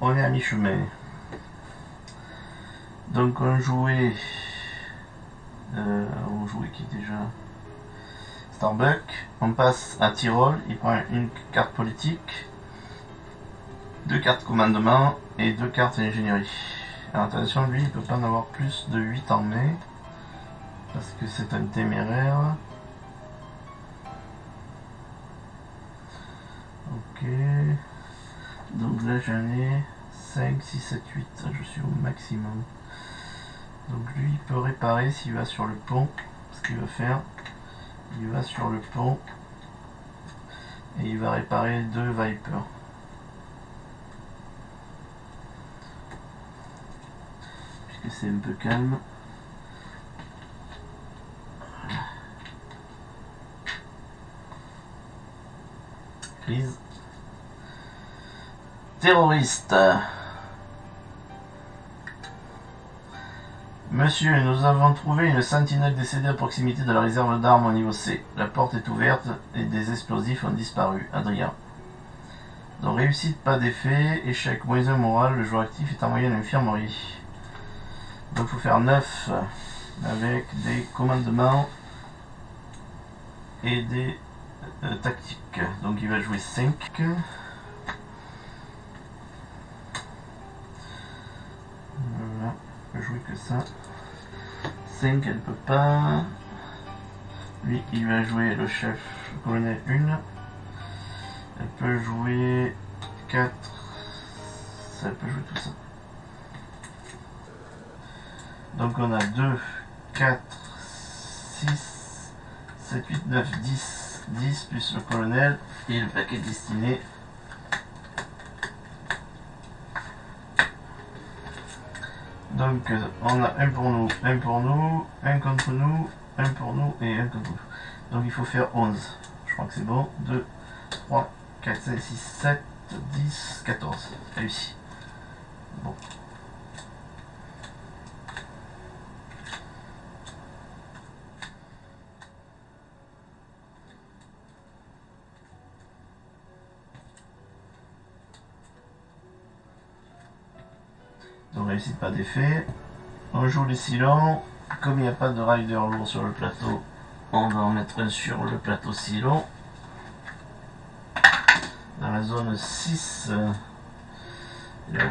on est à mi-chemin. Donc on jouait... Euh, on jouait qui déjà Starbuck. On passe à Tyrol, il prend une carte politique, deux cartes commandement et deux cartes ingénierie. Alors attention, lui, il peut pas en avoir plus de 8 en main, parce que c'est un téméraire. Ok. Donc là, j'en ai 5, 6, 7, 8. Je suis au maximum. Donc lui, il peut réparer s'il va sur le pont. Ce qu'il va faire, il va sur le pont et il va réparer deux Viper. Puisque c'est un peu calme. Crise. Terroriste. Monsieur, nous avons trouvé une sentinelle décédée à proximité de la réserve d'armes au niveau C. La porte est ouverte et des explosifs ont disparu. Adrien. Donc réussite, pas d'effet. Échec, moins 1 moral. Le joueur actif est en moyenne infirmerie. Donc il faut faire 9 avec des commandements et des euh, tactiques. Donc il va jouer 5. Peux jouer que ça. 5, elle peut pas. Lui, il va jouer le chef colonel 1. Elle peut jouer 4. Ça peut jouer tout ça. Donc on a 2, 4, 6, 7, 8, 9, 10. 10 plus le colonel et le paquet destiné. Donc euh, on a un pour nous, un pour nous, un contre nous, un pour nous et un contre nous. Donc il faut faire 11. Je crois que c'est bon. 2, 3, 4, 5, 6, 7, 10, 14. Réussi. Bon. Pas d'effet. On joue les silons. Comme il n'y a pas de rider lourd sur le plateau, on va en mettre un sur le plateau silon. Dans la zone 6. euh, là.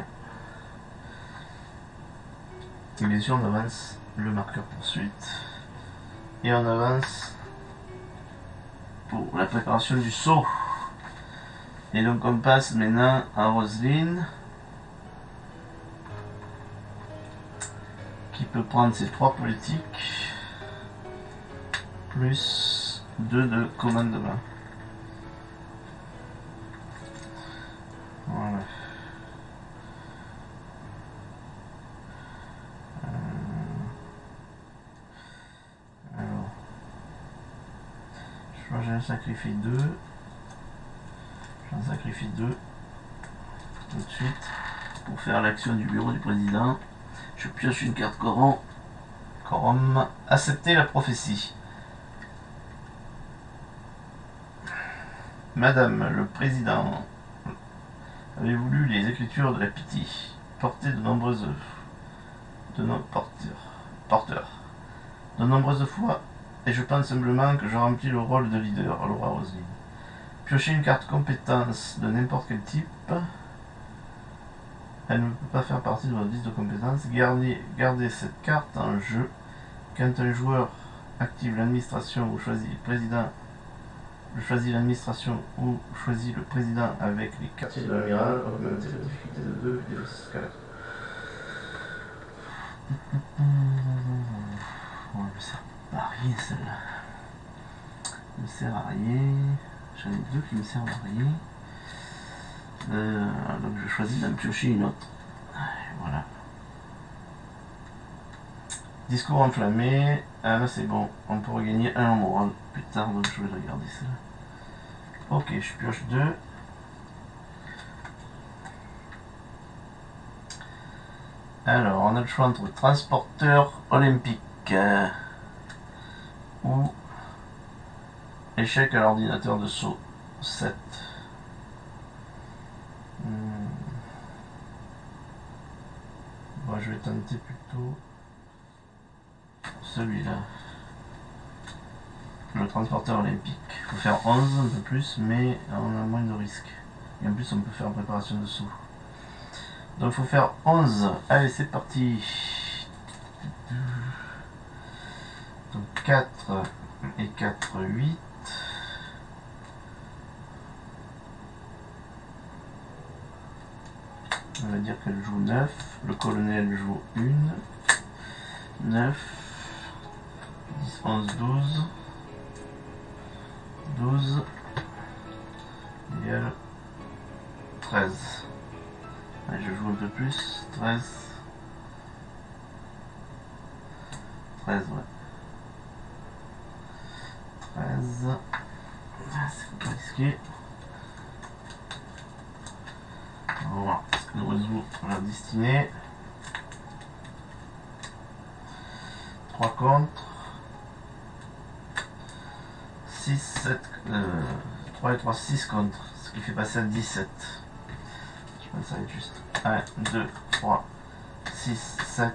Et bien sûr on avance le marqueur poursuite. Et on avance pour la préparation du saut. Et donc on passe maintenant à Roseline. Peut prendre ses trois politiques plus 2 de commandement. Voilà. Euh, Alors, je crois que j'en sacrifie 2. J'en sacrifie 2 tout de suite pour faire l'action du bureau du président. Je pioche une carte Coran. Corum. Accepter la prophétie. Madame le Président, avez-vous lu les écritures de la pitié portées de nombreuses de nos porteurs, porteurs de nombreuses fois et je pense simplement que je remplis le rôle de leader, Laura Roselyne. Piochez une carte compétence de n'importe quel type. Elle ne peut pas faire partie de votre liste de compétences. Gardez, gardez cette carte en jeu. Quand un joueur active l'administration ou choisit le président, choisit l'administration ou choisit le président avec les quartiers de l'amiral, augmentez la difficulté de 2 des escalades. Bon, elle me sert à rien celle-là. Elle me sert à rien. J'en ai deux qui me servent à rien. Euh, donc je choisis d'en piocher une autre. Voilà. Discours enflammé. Ah là c'est bon. On peut regagner un en moral plus tard, donc je vais la garder celle-là. Ok, je pioche deux. Alors, on a le choix entre transporteur olympique euh, ou échec à l'ordinateur de saut 7. Hmm. moi vais tenter plutôt celui-là. Le transporteur olympique. Faut faire 11, un peu plus, mais on a moins de risques. Et en plus, on peut faire préparation dessous. Donc faut faire 11. Allez, c'est parti. Donc 4 et 4, 8. On va dire qu'elle joue 9. Le colonel joue 1. 9. 10, 11, 12. 12. Et elle 13. Allez, je joue un peu plus. 13. 13, ouais. 13. Ah, c'est risqué. On nous résout la destinée. 3 contre. 6, 7, euh, 3 et 3, 6 contre. Ce qui fait passer à 17. Je pense que ça va être juste. 1, 2, 3, 6, 7,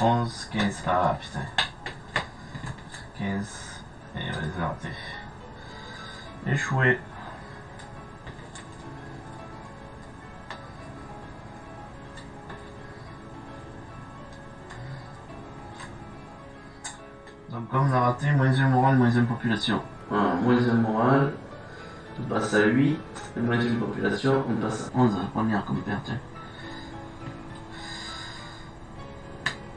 11, 15. Ah putain. 15. Et on va les arrêter. Échoué. Donc comme on a raté, moins 1 morale, moins 1 population. Voilà, moins 1 morale, on passe à 8, et moins 1 population, on passe à 11, la première comme perte. tiens.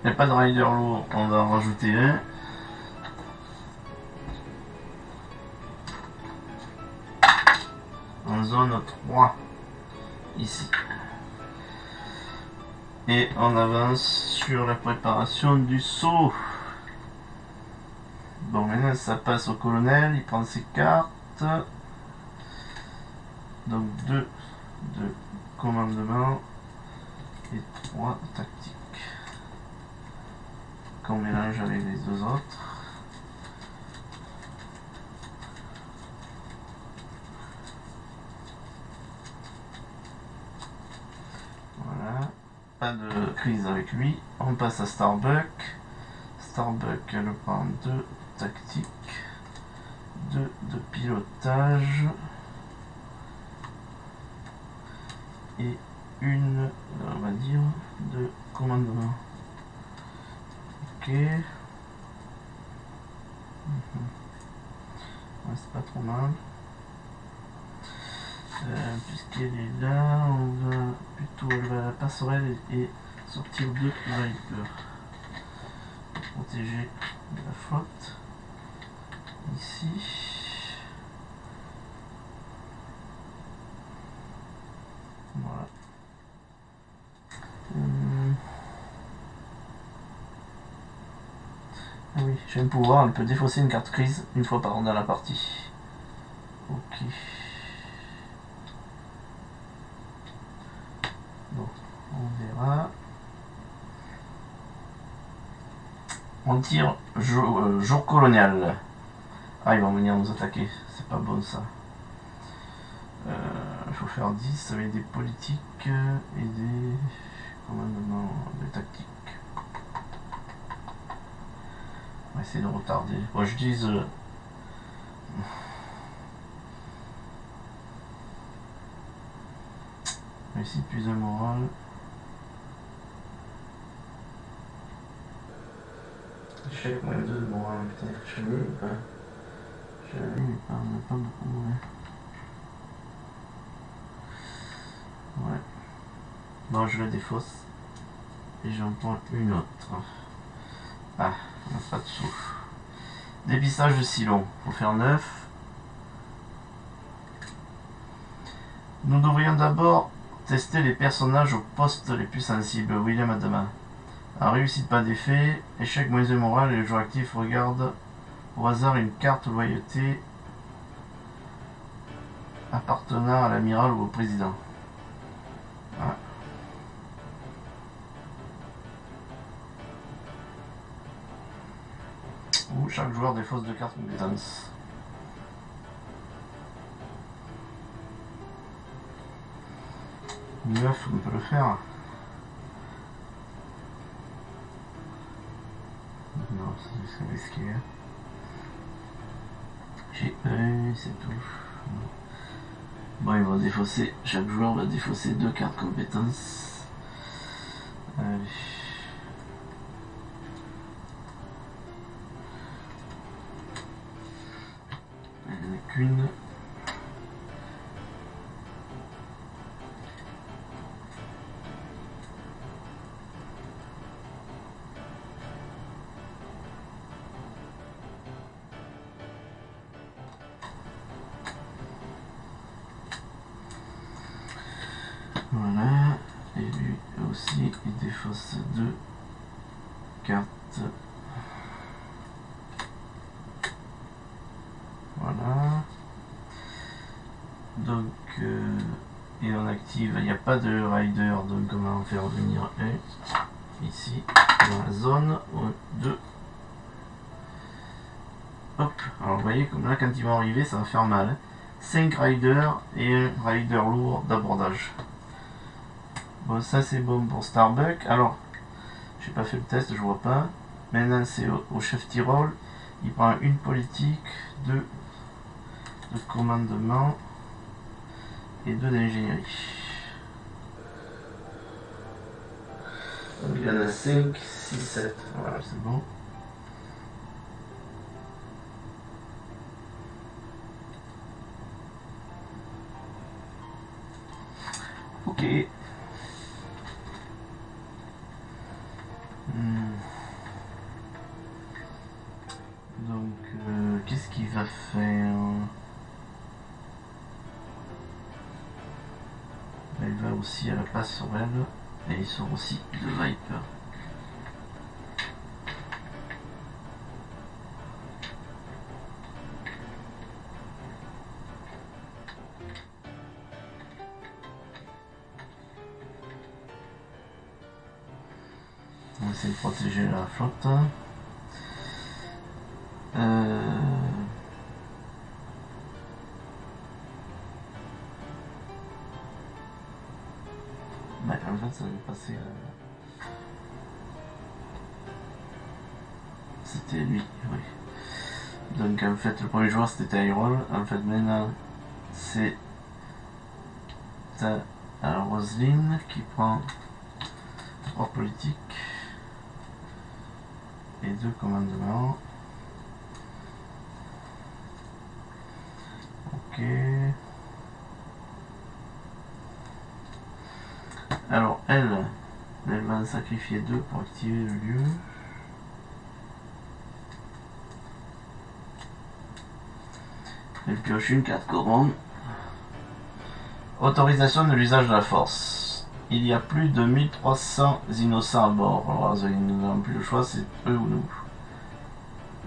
Il n'y a pas de rider lourd, on va en rajouter un. En zone 3, ici. Et on avance sur la préparation du saut. Bon, maintenant ça passe au colonel, il prend ses cartes. Donc 2 de commandement et 3 tactiques. Qu'on mélange avec les deux autres. Voilà. Pas de crise avec lui. On passe à Starbuck. Starbuck, elle prend 2 tactique, 2 de pilotage et une, on va dire, de commandement. Ok. Mhm. Ouais, c'est pas trop mal. Euh, Puisqu'elle est là, on va plutôt elle va à la passerelle et, sortir deux Viper. Protéger la flotte ici. Voilà. Hum. Ah oui, j'ai un pouvoir, elle peut défausser une carte crise une fois par an dans la partie. Ok. On verra. On tire jour, euh, jour colonial. Ah, ils vont venir nous attaquer. C'est pas bon ça. Il faut faire 10 avec des politiques et des commandements, des tactiques. On va essayer de retarder. Bon, j'utilise. Euh... Ici, plus un moral. Échec, moins 2 de moral, putain, je suis nul ou pas Je suis nul, mais pas, beaucoup, ouais. Ouais. Bon, je le défausse. Et j'en prends une autre. Ah, on n'a pas de sous. Dépistage de Silon. Faut faire 9. Nous devrions d'abord tester les personnages aux postes les plus sensibles. William Adama. Réussite pas d'effet, échec moins moral et le joueur actif regarde au hasard une carte loyauté appartenant à l'amiral ou au président. Voilà. Ou chaque joueur défausse deux cartes compétences. Neuf, on peut le faire. c'est risqué. Hein. J'ai E, c'est tout. Bon, ils vont défausser, chaque joueur va défausser deux cartes compétences. Allez. Il n'y en a qu'une. Active, il n'y a pas de rider, donc on va en faire venir un ici, dans la zone 2. Hop, alors vous voyez, comme là, quand ils vont arriver, ça va faire mal. 5 riders et un rider lourd d'abordage. Bon, ça c'est bon pour Starbuck. Alors, j'ai pas fait le test, je vois pas. Maintenant, c'est au, chef Tyrol. Il prend une politique, de commandement et deux d'ingénierie. il y en a 5, 6, 7. Voilà, c'est bon. Ok. Hmm. Donc, euh, qu'est-ce qu'il va faire? Aussi à la passerelle et il sort aussi de Viper. On va essayer de protéger la flotte. C'était lui, oui. Donc, en fait, le premier joueur c'était Tyrol. En fait, maintenant, c'est. Roselyne qui prend trois politiques et deux commandements. Ok. Alors elle, en sacrifier deux pour activer le lieu. Elle pioche une carte couronne. Autorisation de l'usage de la force. Il y a plus de 1300 innocents à bord. Alors, ils n'ont plus le choix, c'est eux ou nous.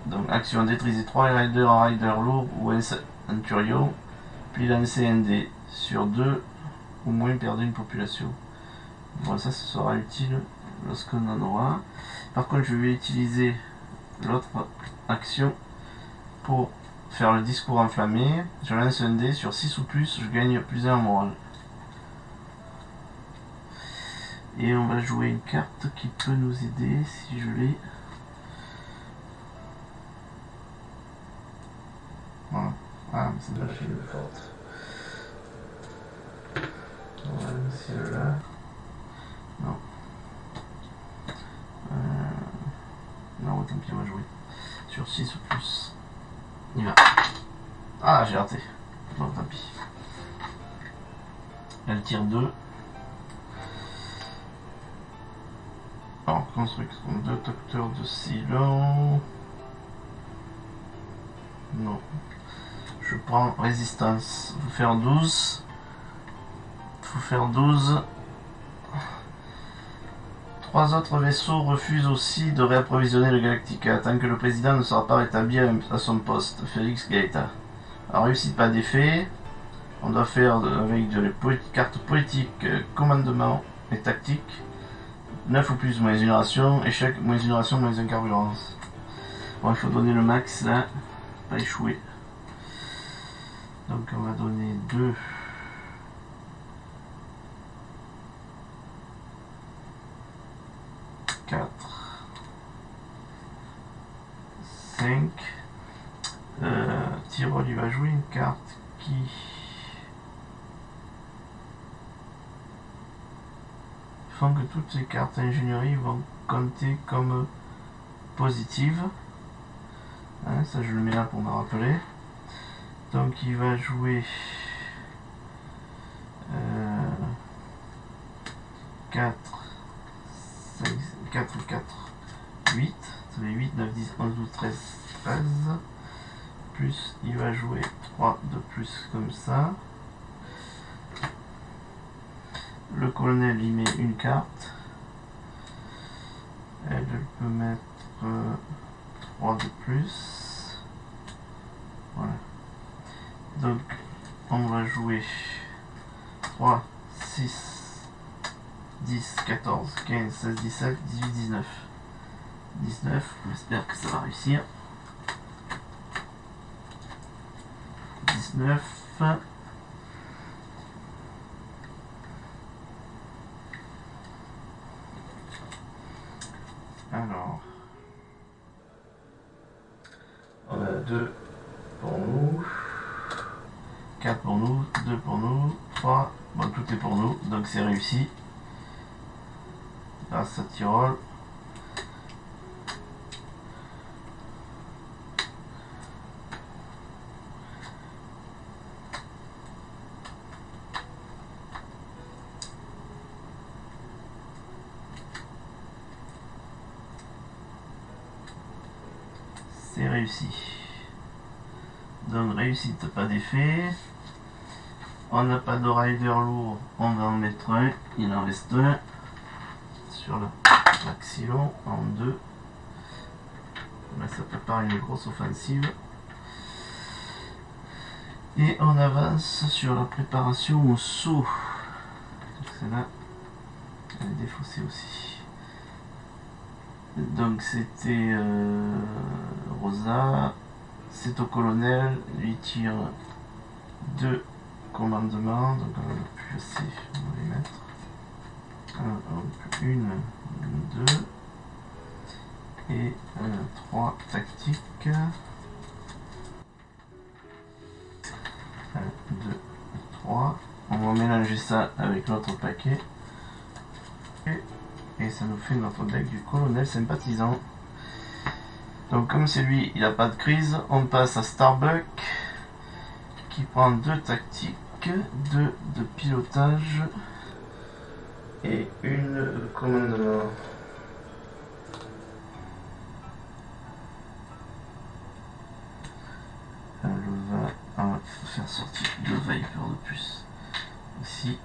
Donc, action détriser 3 riders, un rider lourd ou un centurion, puis lancer un dé. Sur 2, au moins perdre une population. Bon, ça, ce sera utile lorsqu'on en aura. Par contre, je vais utiliser l'autre action pour faire le discours enflammé. Je lance un dé sur 6 ou plus, je gagne plus 1 en morale. Et on va jouer une carte qui peut nous aider si je l'ai. Voilà. Ah, mais c'est la file forte. Voilà, là. Non. Euh... Non, tant pis, on va jouer. Sur 6 ou plus. Il va. Ah, j'ai raté. Bon, tant pis. Elle tire 2. Alors, construction de docteur de silo. Non. Je prends résistance. Faut faire 12. Faut faire 12. Trois autres vaisseaux refusent aussi de réapprovisionner le Galactica tant que le président ne sera pas rétabli à son poste. Félix Gaeta. Alors, réussit pas d'effet. On doit faire avec des cartes politiques, commandement et tactique. 9 ou plus moins une ration, échec moins une ration moins un carburant. Bon, il faut donner le max là, pas échouer. Donc on va donner 2. Quatre. 5. Euh, Tyrol, il va jouer une carte qui... font que toutes les cartes ingénierie vont compter comme positives. Hein, ça je le mets là pour me rappeler. Donc il va jouer 4, 5, 4, 4, 8. Ça fait 8, 9, 10, 11, 12, 13, 13. Plus il va jouer 3 de plus comme ça. Le colonel il met une carte. Elle peut mettre 3 de plus. Voilà. Donc on va jouer 3, 6, 10, 14, 15, 16, 17, 18, 19. 19, j'espère que ça va réussir. 19. Alors, on a 2 pour nous, 4 pour nous, 2 pour nous, 3, bon tout est pour nous, donc c'est réussi. Tyrol. C'est réussi. Donc réussite, pas d'effet. On n'a pas de rider lourd, on va en mettre un. Il en reste un. Sur maxillon en deux. Là, ça prépare une grosse offensive. Et on avance sur la préparation au saut. Celle-là, elle est défaussée aussi. Donc c'était euh, Rosa, c'est au colonel, lui tire deux commandements, donc on va plus assez, on va les mettre. Une, deux, et trois tactiques. Un, deux, trois. On va mélanger ça avec l'autre paquet. Et et ça nous fait notre deck du colonel sympathisant. Donc comme c'est lui, il n'a pas de crise, on passe à Starbuck qui prend deux tactiques, deux de pilotage et une de commandement. Le va, va faire sortir deux Viper de plus. Ici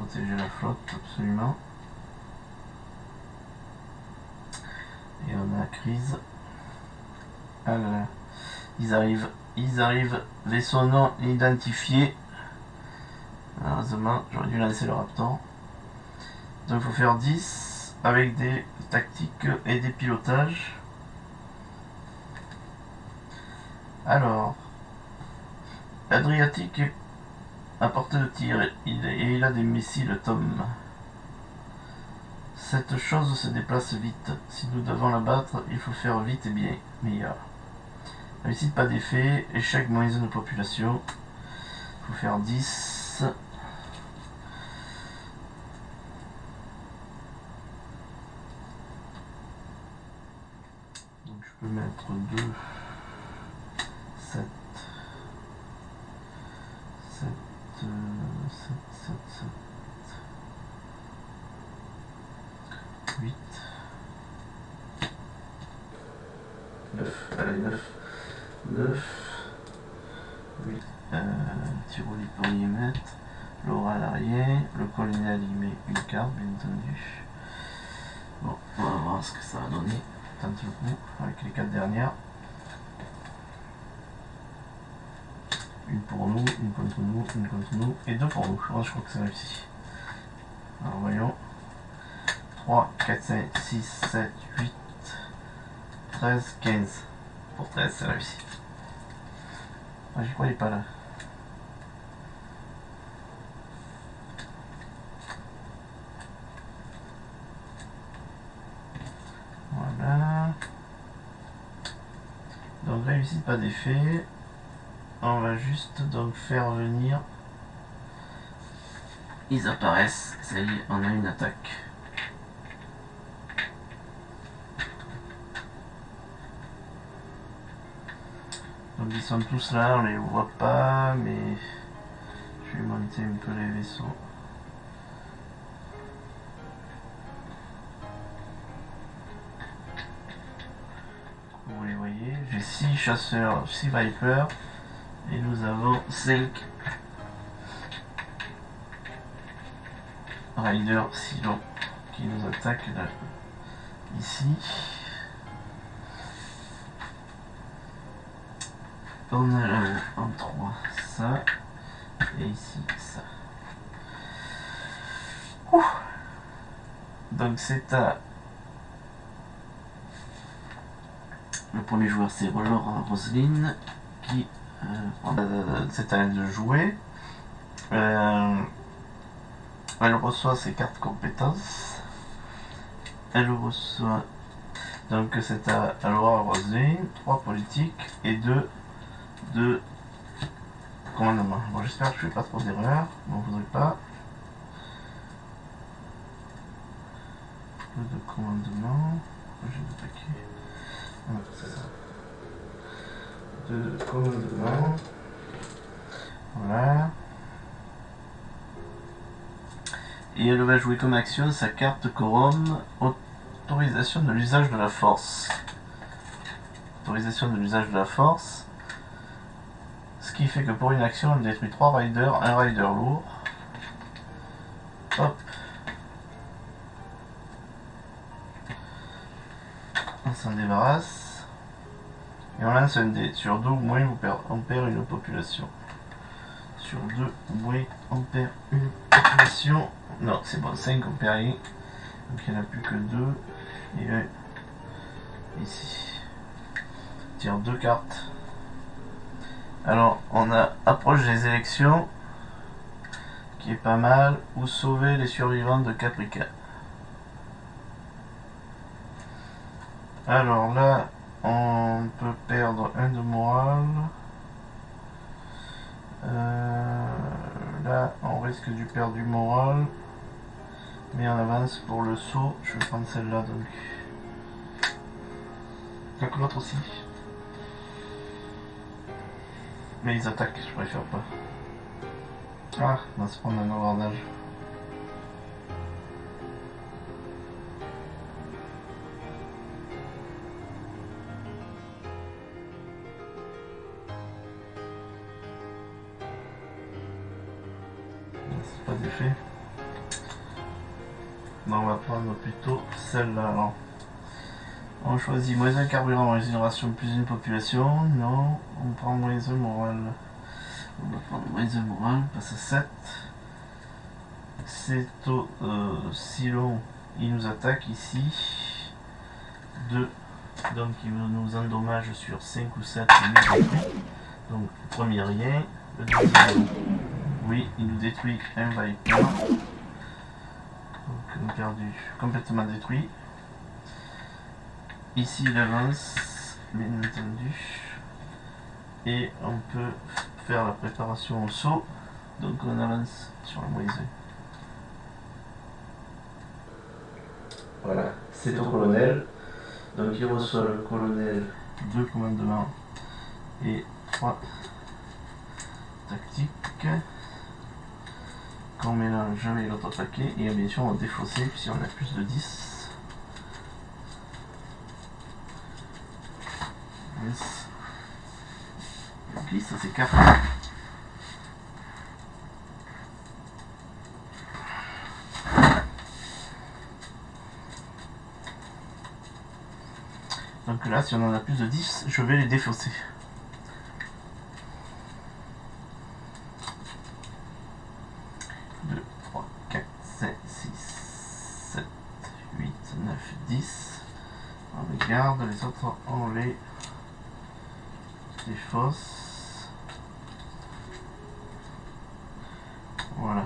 protéger la flotte absolument. Et on a la crise. Ah. Ils arrivent. Ils arrivent. Vaisseau non identifié. Malheureusement, j'aurais dû lancer le Raptor. Donc il faut faire 10 avec des tactiques et des pilotages. Alors, Adriatique à portée de tir et il a des missiles Tom. Cette chose se déplace vite. Si nous devons la battre, il faut faire vite et bien meilleur. Réussite pas d'effet, échec moins de population. Il faut faire 10. Mettre 2, 7, 7. 7, 7, 7, 8, 9, allez 9, 9, 8, euh, Tyrol il peut y mettre, Laura à l'arrière, le colonel il met une carte bien entendu. Bon, on va voir ce que ça va donner, tente le coup avec les 4 dernières. Une pour nous, une contre nous, une contre nous, et deux pour nous. Je crois que c'est réussi. Alors voyons. 3, 4, 5, 6, 7, 8, 13, 15. Pour 13, c'est réussi. Ah, J'y croyais pas là. Voilà. Donc réussit pas d'effet. On va juste donc faire venir. Ils apparaissent. Ça y est, on a une attaque. Donc ils sont tous là, on les voit pas, mais je vais monter un peu les vaisseaux. J'ai 6 chasseurs, 6 vipers, et nous avons 5 riders silo qui nous attaquent là, ici. On a là en 3 ça, et ici ça. Donc c'est à Le premier joueur c'est Laura Roseline qui euh, c'est à elle de jouer. Euh, elle reçoit ses cartes compétences. Elle reçoit donc c'est à Laura Roseline, 3 politiques et 2 de commandement. Bon j'espère que je fais pas trop d'erreurs, ne voudrait pas. De commandement. Deux paquets. De commandement. Voilà. Et elle va jouer comme action sa carte Quorum, autorisation de l'usage de la force. Autorisation de l'usage de la force. Ce qui fait que pour une action, elle détruit 3 riders, un rider lourd. Hop. On s'en débarrasse. Et on lance un dé. Sur 2 ou moins, on perd une population. Sur 2 ou moins, on perd une population. Non, c'est bon, 5 on perd rien. Donc il n'y en a plus que 2. Et un ici. Tire deux cartes. Alors, on a approche des élections, qui est pas mal, ou sauver les survivants de Caprica. Alors là, on peut perdre un de morale. Euh, là, on risque du perdre du moral. Mais on avance pour le saut. Je vais prendre celle-là donc. Il y a que l'autre aussi. Mais ils attaquent, je préfère pas. Ah, on va se prendre un abordage. Celle-là alors. On choisit moins un carburant, moins une ration, plus une population. Non, on prend moins un moral. On va prendre moins un moral, passe à 7. C'est au euh, silo, il nous attaque ici. 2. Donc il nous endommage sur 5 ou 7 Donc premier rien. Le deuxième, oui, il nous détruit un Viper. Perdu complètement détruit. Ici il avance, bien entendu. Et on peut faire la préparation au saut. Donc on avance sur la moise. Voilà, c'est au colonel. Donc il reçoit le colonel deux commandements et trois tactiques qu'on mélange avec l'autre paquet et bien sûr on va défausser si on a plus de 10 Yes. glisse c'est carré. Donc là, si on en a plus de 10, je vais les défausser. Deux, trois, quatre, cinq, six, sept, huit, neuf, dix. On les garde, les autres on les défausse. Voilà.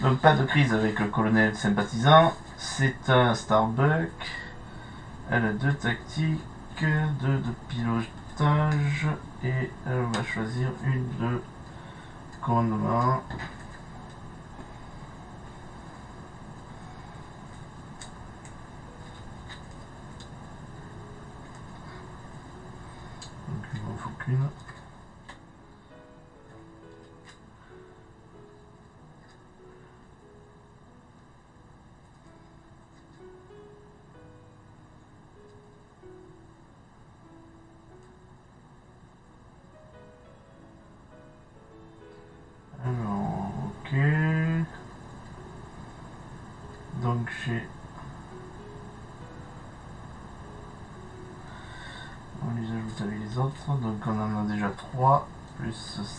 Donc de crise avec le colonel sympathisant. C'est un Starbuck. Elle a deux tactiques. deux de pilotage et elle va choisir une de commandement.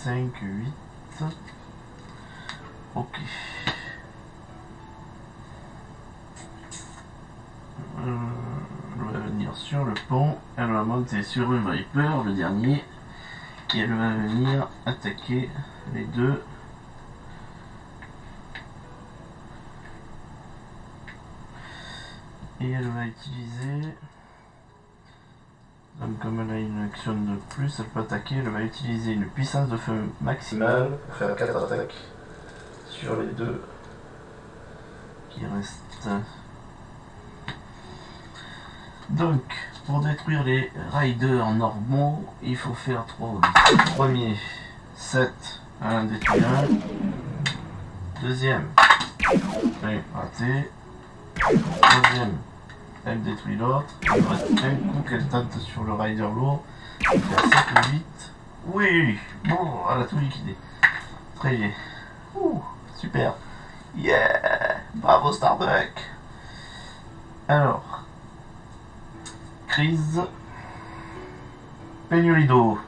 5, 8. Ok. Euh, elle va venir sur le pont. Elle va monter sur le Viper, le dernier. Et elle va venir attaquer les deux. Et elle va utiliser... Comme elle a une action de plus, elle peut attaquer, elle va utiliser une puissance de feu maximale pour faire 4 attaques sur les deux qui restent. Donc, pour détruire les riders normaux, il faut faire 3 Premier, 7, un détruit un. Deuxième, oui, raté. Troisième, elle détruit l'autre. Il reste un coup qu'elle tente sur le rider lourd. Il fait 7 ou 8. Oui, bon, elle a tout liquidé. Très bien. Super. Yeah, bravo Starbuck. Alors, crise. Pénurie d'eau.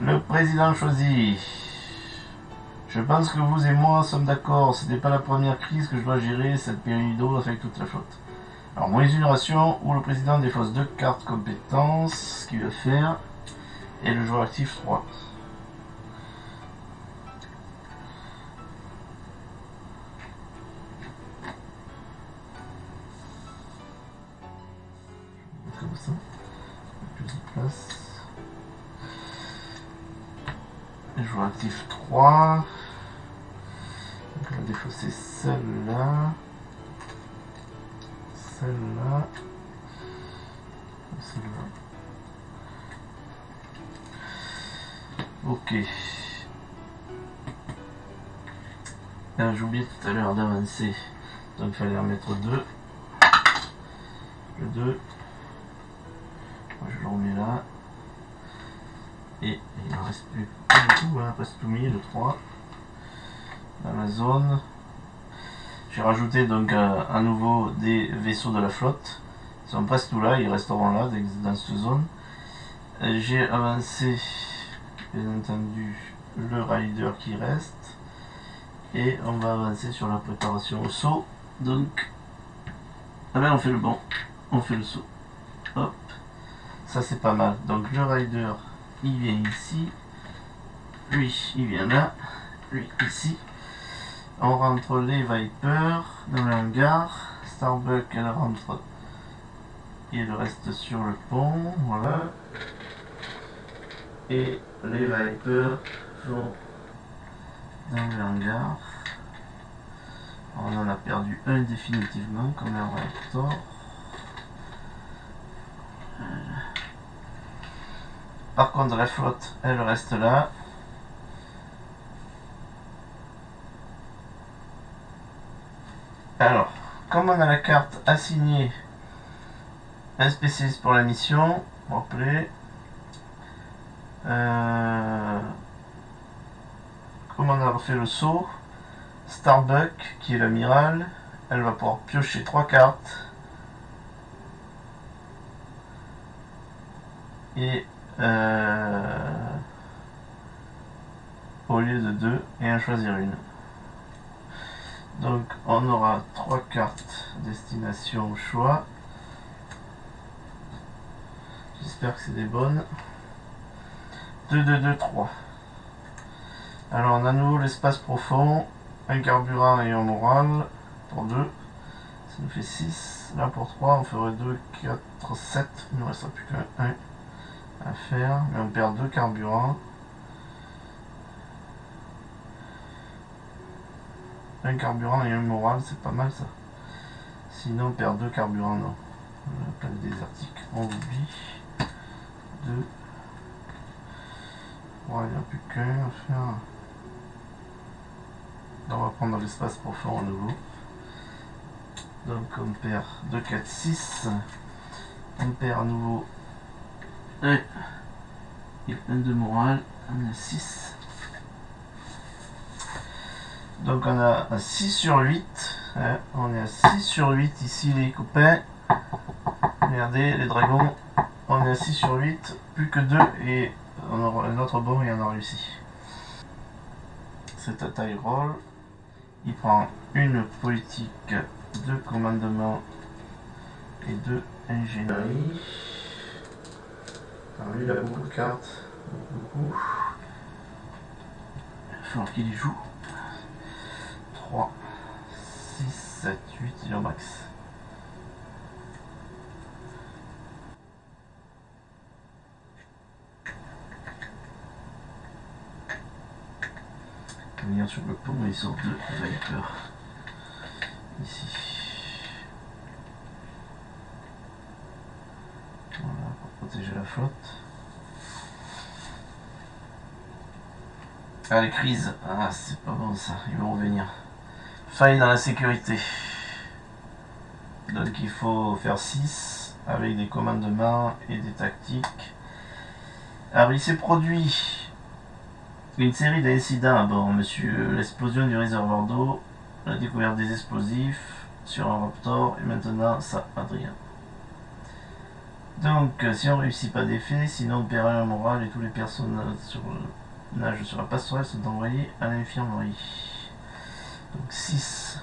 Le président choisi. Je pense que vous et moi sommes d'accord, ce n'est pas la première crise que je dois gérer, cette pénurie d'eau avec toute la flotte. Alors, moins une ration où le président défausse deux cartes compétences, ce qu'il va faire, et le joueur actif 3. Donc il fallait en mettre deux. Le 2. Moi, je le remets là. Et il ne reste plus pas du tout, hein, tout mis, le 3. Dans la zone. J'ai rajouté donc à nouveau des vaisseaux de la flotte. Ils sont presque tous là, ils resteront là dans cette zone. Euh, J'ai avancé, bien entendu, le rider qui reste. Et on va avancer sur la préparation au saut. Donc, ah ben on fait le bon, on fait le saut. Hop, ça c'est pas mal. Donc le rider, il vient ici. Lui, il vient là. Lui, ici. On rentre les Vipers dans le hangar. Starbuck, elle rentre. Et le reste sur le pont. Voilà. Et les Vipers vont dans le hangar. On en a perdu un définitivement comme un réacteur. Par contre, la flotte, elle reste là. Alors, comme on a la carte assignée un spécialiste pour la mission, rappelez, euh, comme on a refait le saut, Starbuck, qui est l'amiral, elle va pouvoir piocher trois cartes. Et euh, au lieu de deux, et en choisir une. Donc on aura trois cartes destination au choix. J'espère que c'est des bonnes. 2, 2, 2, 3. Alors on a à nouveau l'espace profond, un carburant et un moral pour deux. Ça nous fait 6. Là pour 3, on ferait 2, 4, 7. Il ne nous restera plus qu'un 1 à faire. Mais on perd 2 carburants. Un carburant et un moral, c'est pas mal ça. Sinon, on perd 2 carburants, non. La planète désertique, on oublie. 2. Ouais, il n'y a plus qu'un à faire. On va prendre l'espace profond à nouveau. Donc on perd 2, 4, 6. On perd à nouveau 1. Il a 1 de morale. On a 6. Donc on a un 6 sur 8. Hein, on est à 6 sur 8 ici les copains. Regardez les dragons. On est à 6 sur 8. Plus que 2 et on aura un autre bon et on a réussi. C'est à taille roll. Il prend une politique de commandement et de ingénierie. Alors lui il a beaucoup de cartes. Beaucoup. Il falloir qu'il y joue. 3, 6, 7, 8, il est au max. Sur le pont, ils sont deux Viper. Ici. Voilà, pour protéger la flotte. Ah, les crises. Ah, c'est pas bon ça, ils vont revenir. Faille dans la sécurité. Donc il faut faire 6 avec des commandements et des tactiques. Alors il s'est produit une série d'incidents à bord, monsieur. L'explosion du réservoir d'eau, la découverte des explosifs sur un Raptor et maintenant ça, Adrien. Donc si on réussit pas d'effet, sinon on perd un moral et tous les personnages sur, nage sur la passerelle sont envoyés à l'infirmerie. Donc 6.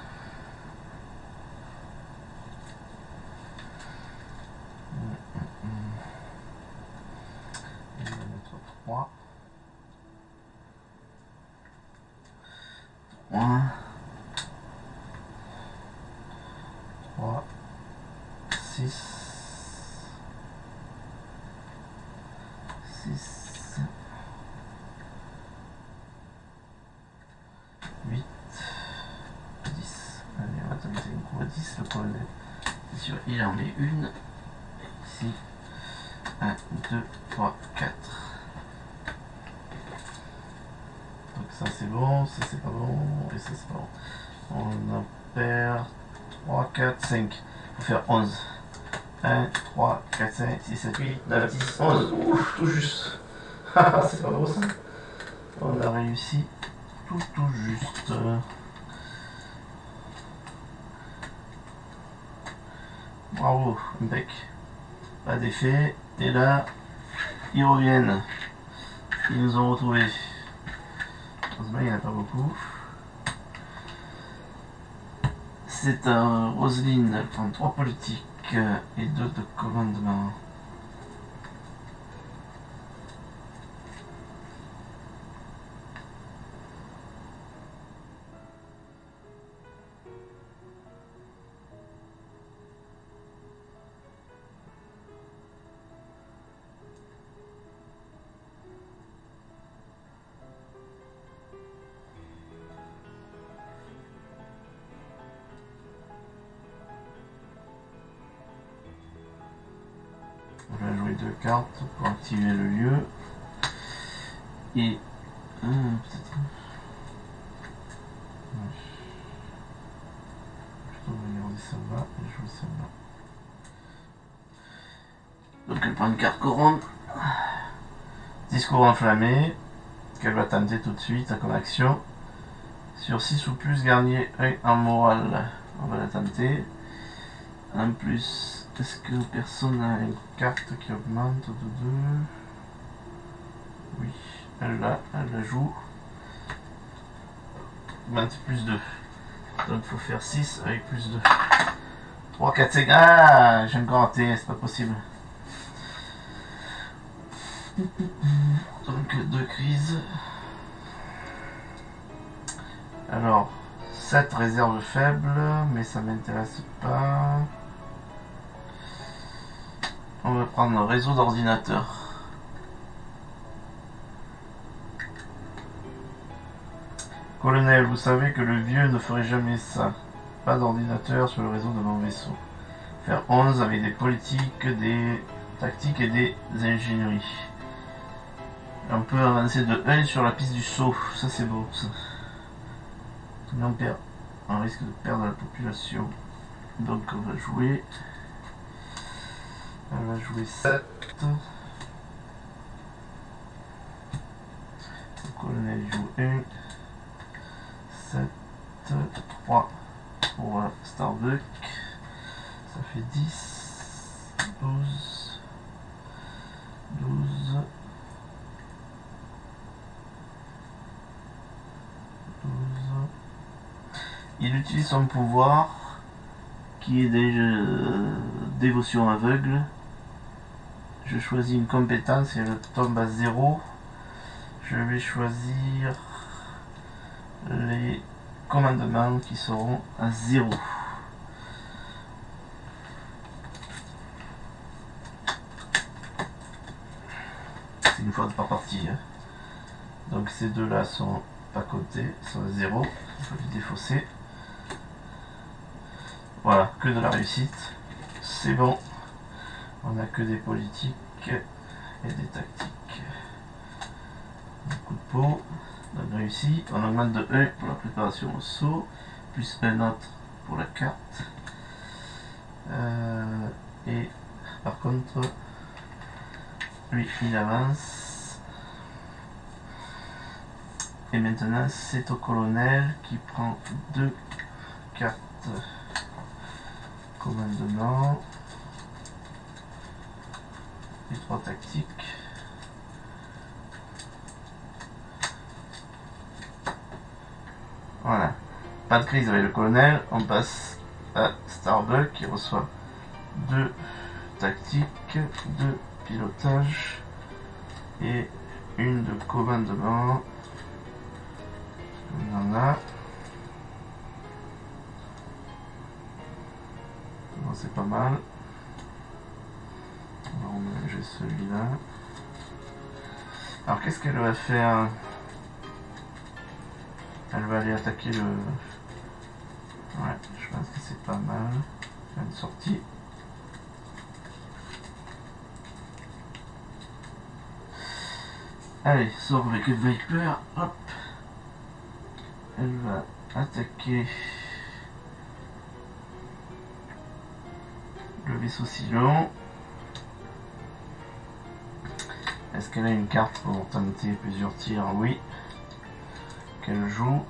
On va mettre 3. 3. 3. 6. 6. 8. 10. Allez, on va tenter une coup à 10. Le colonel, c'est sûr, il en met une. Ici. 1, 2, 3, 4. Donc ça c'est bon, ça c'est pas bon, et ça c'est pas bon. On en perd 3, 4, 5. Il faut faire 11. 1, 3, 4, 5, 6, 7, 8, 9, 10, 11. Ouf, tout juste. c'est pas beau ça. On a réussi tout tout juste. Bravo, bec. Pas d'effet. Et là, ils reviennent. Ils nous ont retrouvés. Heureusement, il n'y en a pas beaucoup. C'est un Roselyne, elle prend 3 politiques et 2 de commandement. Discours enflammé. Qu'elle va tenter tout de suite comme action. Sur 6 ou plus, gagner œil en morale. On va la tenter. En plus, est-ce que personne a une carte qui augmente de 2 Oui, elle l'a, elle la joue. Augmente plus 2. Donc faut faire 6 avec plus 2. 3, 4, 5. Ah, j'ai encore raté, c'est pas possible. Donc deux crises. Alors, 7 réserves faibles, mais ça m'intéresse pas. On va prendre un réseau d'ordinateurs. Colonel, vous savez que le vieux ne ferait jamais ça. Pas d'ordinateur sur le réseau de mon vaisseau. Faire 11 avec des politiques, des tactiques et des ingénieries. On peut avancer de 1 sur la piste du saut. Ça c'est beau ça. on perd. On risque de perdre la population. Donc on va jouer. On va jouer 7. Le colonel joue 1. 7, 3 pour Starbuck. Ça fait 10, Il utilise son pouvoir qui est déjà euh, dévotion aveugle. Je choisis une compétence et elle tombe à 0. Je vais choisir les commandements qui seront à 0. C'est une fois de par partie. Hein. Donc ces deux-là sont pas cotés, sont à 0. Il faut les défausser. Voilà, que de la réussite. C'est bon. On n'a que des politiques et des tactiques. Un coup de peau. Donc réussi. On augmente de 1 pour la préparation au saut, plus un autre pour la carte. Euh, et par contre, lui il avance. Et maintenant c'est au colonel qui prend deux cartes commandement et trois tactiques. Voilà. Pas de crise avec le colonel. On passe à Starbuck qui reçoit deux tactiques, deux pilotages et une de commandement. On en a. pas mal. Mélanger celui-là. Alors qu'est-ce qu'elle va faire? Elle va aller attaquer le... Ouais, je pense que c'est pas mal. Une sortie. Allez, sort avec le Viper. Hop. Elle va attaquer vaisseau Silon. Est-ce qu'elle a une carte pour tenter plusieurs tirs? Oui qu'elle joue.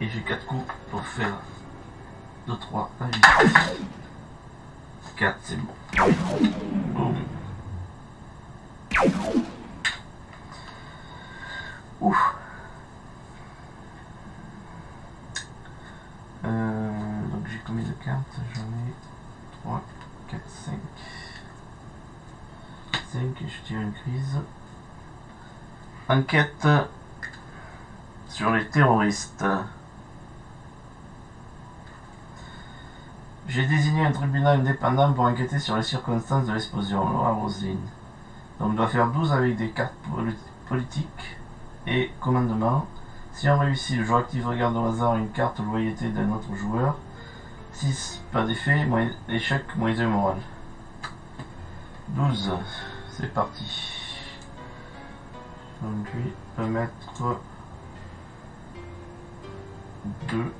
Et j'ai 4 coups pour faire 2, 3, 1, 4, c'est bon. Ouf. Euh, donc j'ai combien de cartes J'en ai 3, 4, 5. 5 et je tire une crise. Enquête sur les terroristes. J'ai désigné un tribunal indépendant pour enquêter sur les circonstances de l'explosion, Laura. Donc on doit faire 12 avec des cartes politiques et commandements. Si on réussit, le joueur actif regarde au hasard une carte loyauté d'un autre joueur. 6, pas d'effet, échec, moins 2 moral. 12, c'est parti. Lui peut mettre 2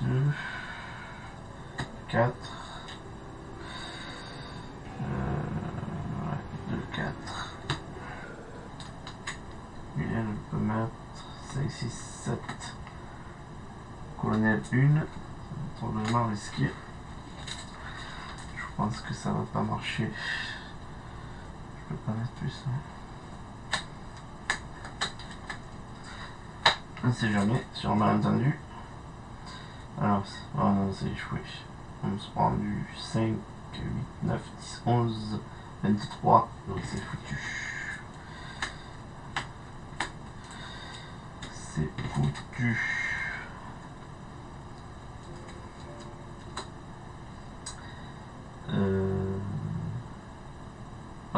2 4 2 4 lui elle peut mettre 5 6 7 colonel 1 probablement risqué. Je pense que ça va pas marcher on ne sait jamais, sur malentendu. Alors, non, c'est échoué. On se prend du 5, 8, 9, 10, 11, 23. C'est foutu. C'est foutu.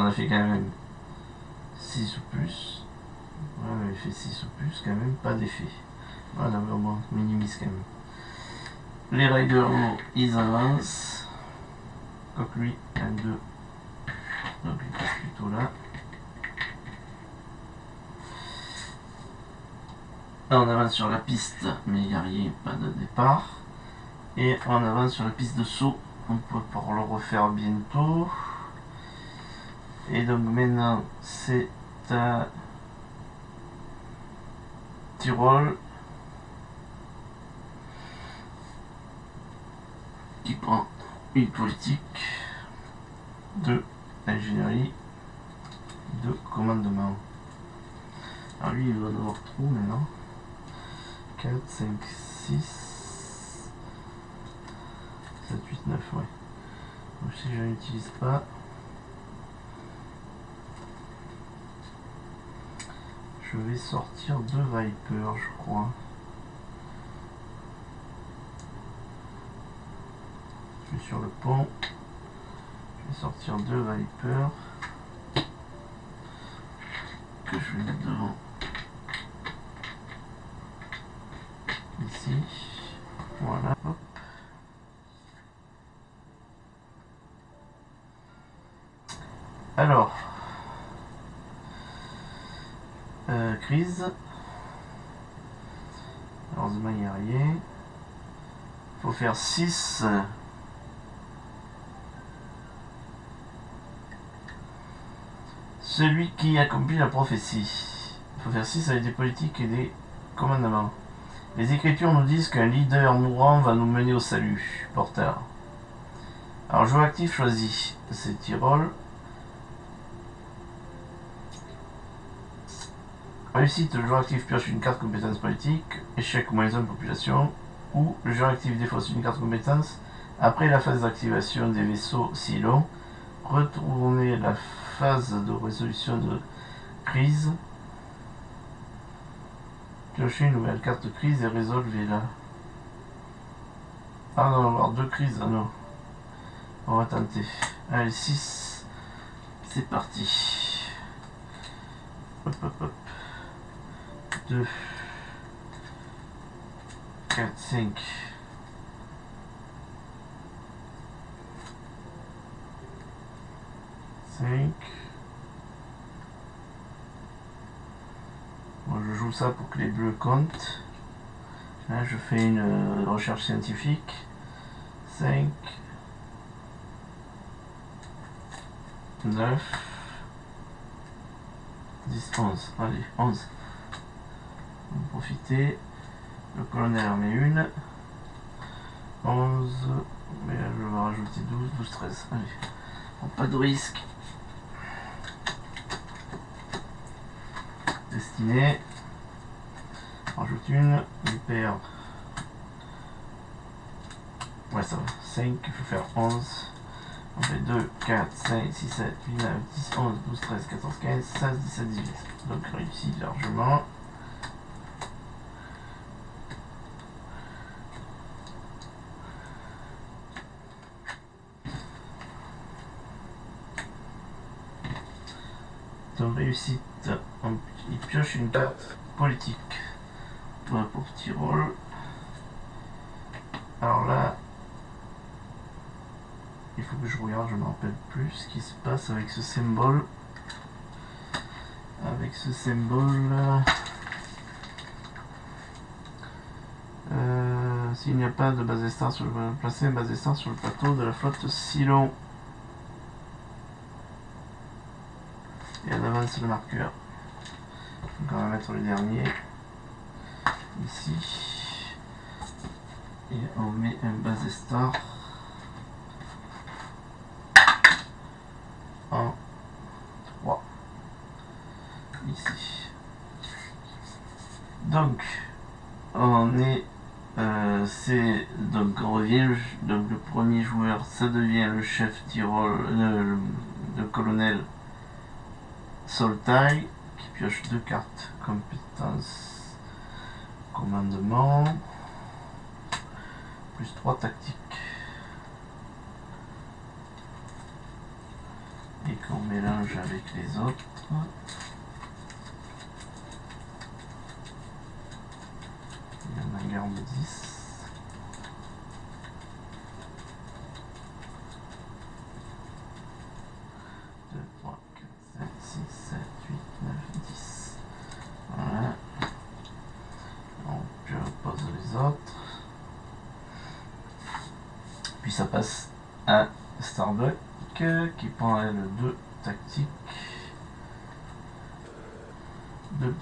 On a fait quand même 6 ou plus. on avait fait 6 ou plus, quand même, pas d'effet. Voilà, vraiment, minimise quand même. Les riders, ils avancent. Donc lui, 1, 2. Donc il passe plutôt là. on avance sur la piste, mais rien, pas de départ. Et on avance sur la piste de saut. On peut pour le refaire bientôt. Et donc maintenant c'est à Tyrol qui prend une politique de ingénierie de commandement. Alors lui il va avoir trop maintenant. 4, 5, 6, 7, 8, 9, ouais. Donc si je n'utilise pas, je vais sortir deux Viper, je crois. Je suis sur le pont. Je vais sortir deux Viper que je vais mettre devant. ici. Voilà. Alors, euh, crise. Heureusement, il n'y a rien. faut faire 6. Celui qui accomplit la prophétie. Il faut faire 6 avec des politiques et des commandements. Les Écritures nous disent qu'un leader mourant va nous mener au salut. Porteur. Alors, joueur actif choisi, c'est Tyrol. Réussite, le joueur actif pioche une carte compétence politique. Échec moins 1 population. Ou le joueur actif défausse une carte compétence. Après la phase d'activation des vaisseaux silo, retournez la phase de résolution de crise Piochez une nouvelle carte crise et résolvez-la. Ah non, on va avoir deux crises, ah non. On va tenter. Allez, 6. C'est parti. Hop, hop, hop. 2. 4, 5. 5. je joue ça pour que les bleus comptent. Là, je fais une euh, recherche scientifique. 5, 9, 10, 11. Allez, 11. On va profiter. Le colonel en met une. 11. Mais je vais rajouter 12, 12, 13. Allez. pas de risque. Destiné. Rajoute une, il perd. Ouais, ça va. 5, il faut faire 11. On fait 2, 4, 5, 6, 7, 8, 9, 10, 11, 12, 13, 14, 15, 16, 17, 18. Donc réussi largement. Réussite, il pioche une carte politique pour Tyrol. Alors là, il faut que je regarde, je ne me rappelle plus ce qui se passe avec ce symbole. Avec ce symbole. Euh, s'il n'y a pas de base star sur le placer base star sur le plateau de la flotte Silon. Et on avance le marqueur. Donc on va mettre le dernier. Ici. Et on met un base star en 3 ici. Donc on est euh, c'est donc on revient donc le premier joueur ça devient le chef Tyrol le, le colonel Soltaï qui pioche deux cartes compétences commandement. Plus 3 tactiques. Et qu'on mélange avec les autres. Il y en a garde 10. 2, 3, 4, 5, 6, 7, 8, 9, 10. Voilà. Donc je pose les autres. Puis ça passe à Starbuck qui prend elle deux tactiques. Deux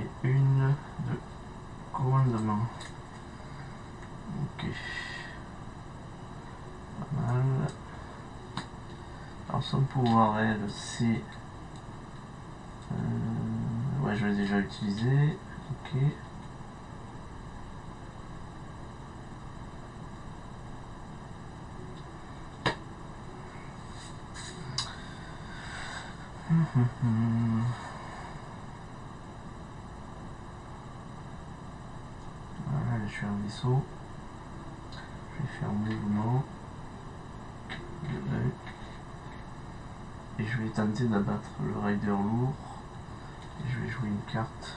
et une de commandement. Ok. Pas mal. Alors son pouvoir elle c'est... Euh, ouais je l'ai déjà utilisé. Ok. Voilà, je vais faire un mouvement. Et je vais tenter d'abattre le rider lourd. Et je vais jouer une carte.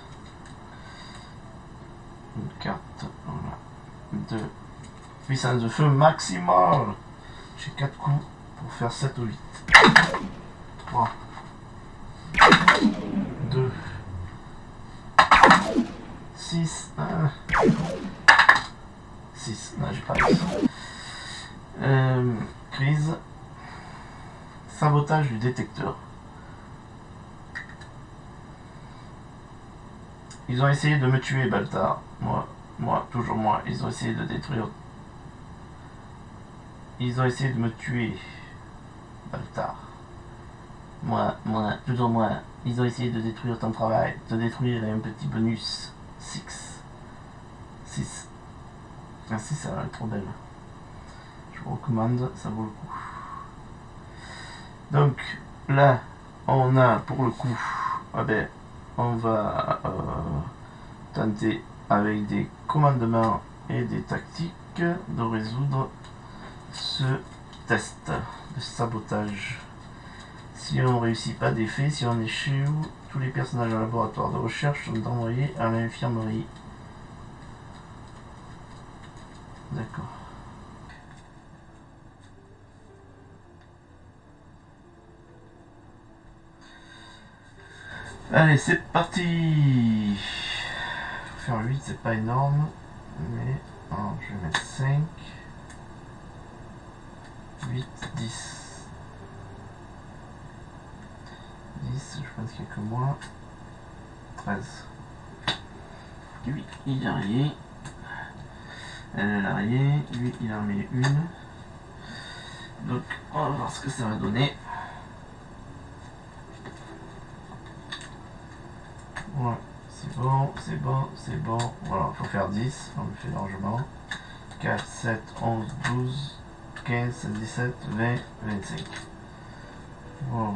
Une carte. De puissance de feu maximale. J'ai 4 coups pour faire 7 ou 8. 3. 2. 6. 6. Non, j'ai pas réussi. Euh, crise. Sabotage du détecteur. Ils ont essayé de me tuer, Baltar. Moi, moi, toujours moi. Ils ont essayé de détruire. Ils ont essayé de me tuer, Baltar. Moi, moi, toujours moi. Ils ont essayé de détruire ton travail, de détruire un petit bonus. 6. 6. 6, ça va être trop belle. Je vous recommande, ça vaut le coup. Donc, là, on a pour le coup, ah ben, on va euh, tenter avec des commandements et des tactiques de résoudre ce test de sabotage. Si on ne réussit pas d'effet, si on échoue, tous les personnages en laboratoire de recherche sont envoyés à l'infirmerie. D'accord. Allez, c'est parti Faire 8, c'est pas énorme, mais je vais mettre 5, 8, 10. 10, je pense qu'il y a que moi. 13. 8, il a a rien. Lui, il en met une. Donc, on va voir ce que ça va donner. Voilà, c'est bon, c'est bon, c'est bon. Voilà, il faut faire 10, on le fait largement. 4, 7, 11, 12, 15, 16, 17, 20, 25. Voilà.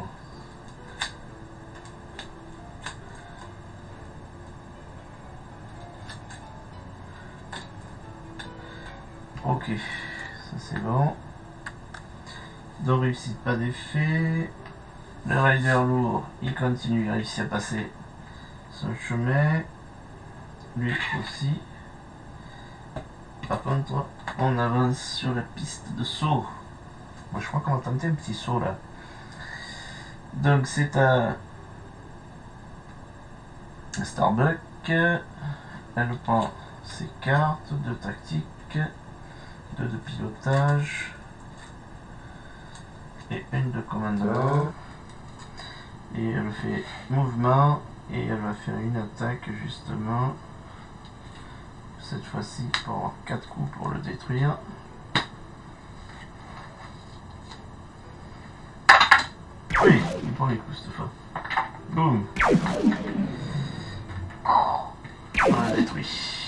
Ok, ça c'est bon. Donc réussite, pas d'effet. Le rider lourd, il continue, il réussit à passer son chemin. Lui aussi. Par contre, on avance sur la piste de saut. Moi, je crois qu'on va tenter un petit saut là. Donc, c'est à Starbuck. Elle prend ses cartes de tactique, deux de pilotage et une de commandement. Et elle fait mouvement et elle va faire une attaque justement. Cette fois-ci pour avoir 4 coups pour le détruire. Oui, il prend les coups cette fois. Boum On détruit.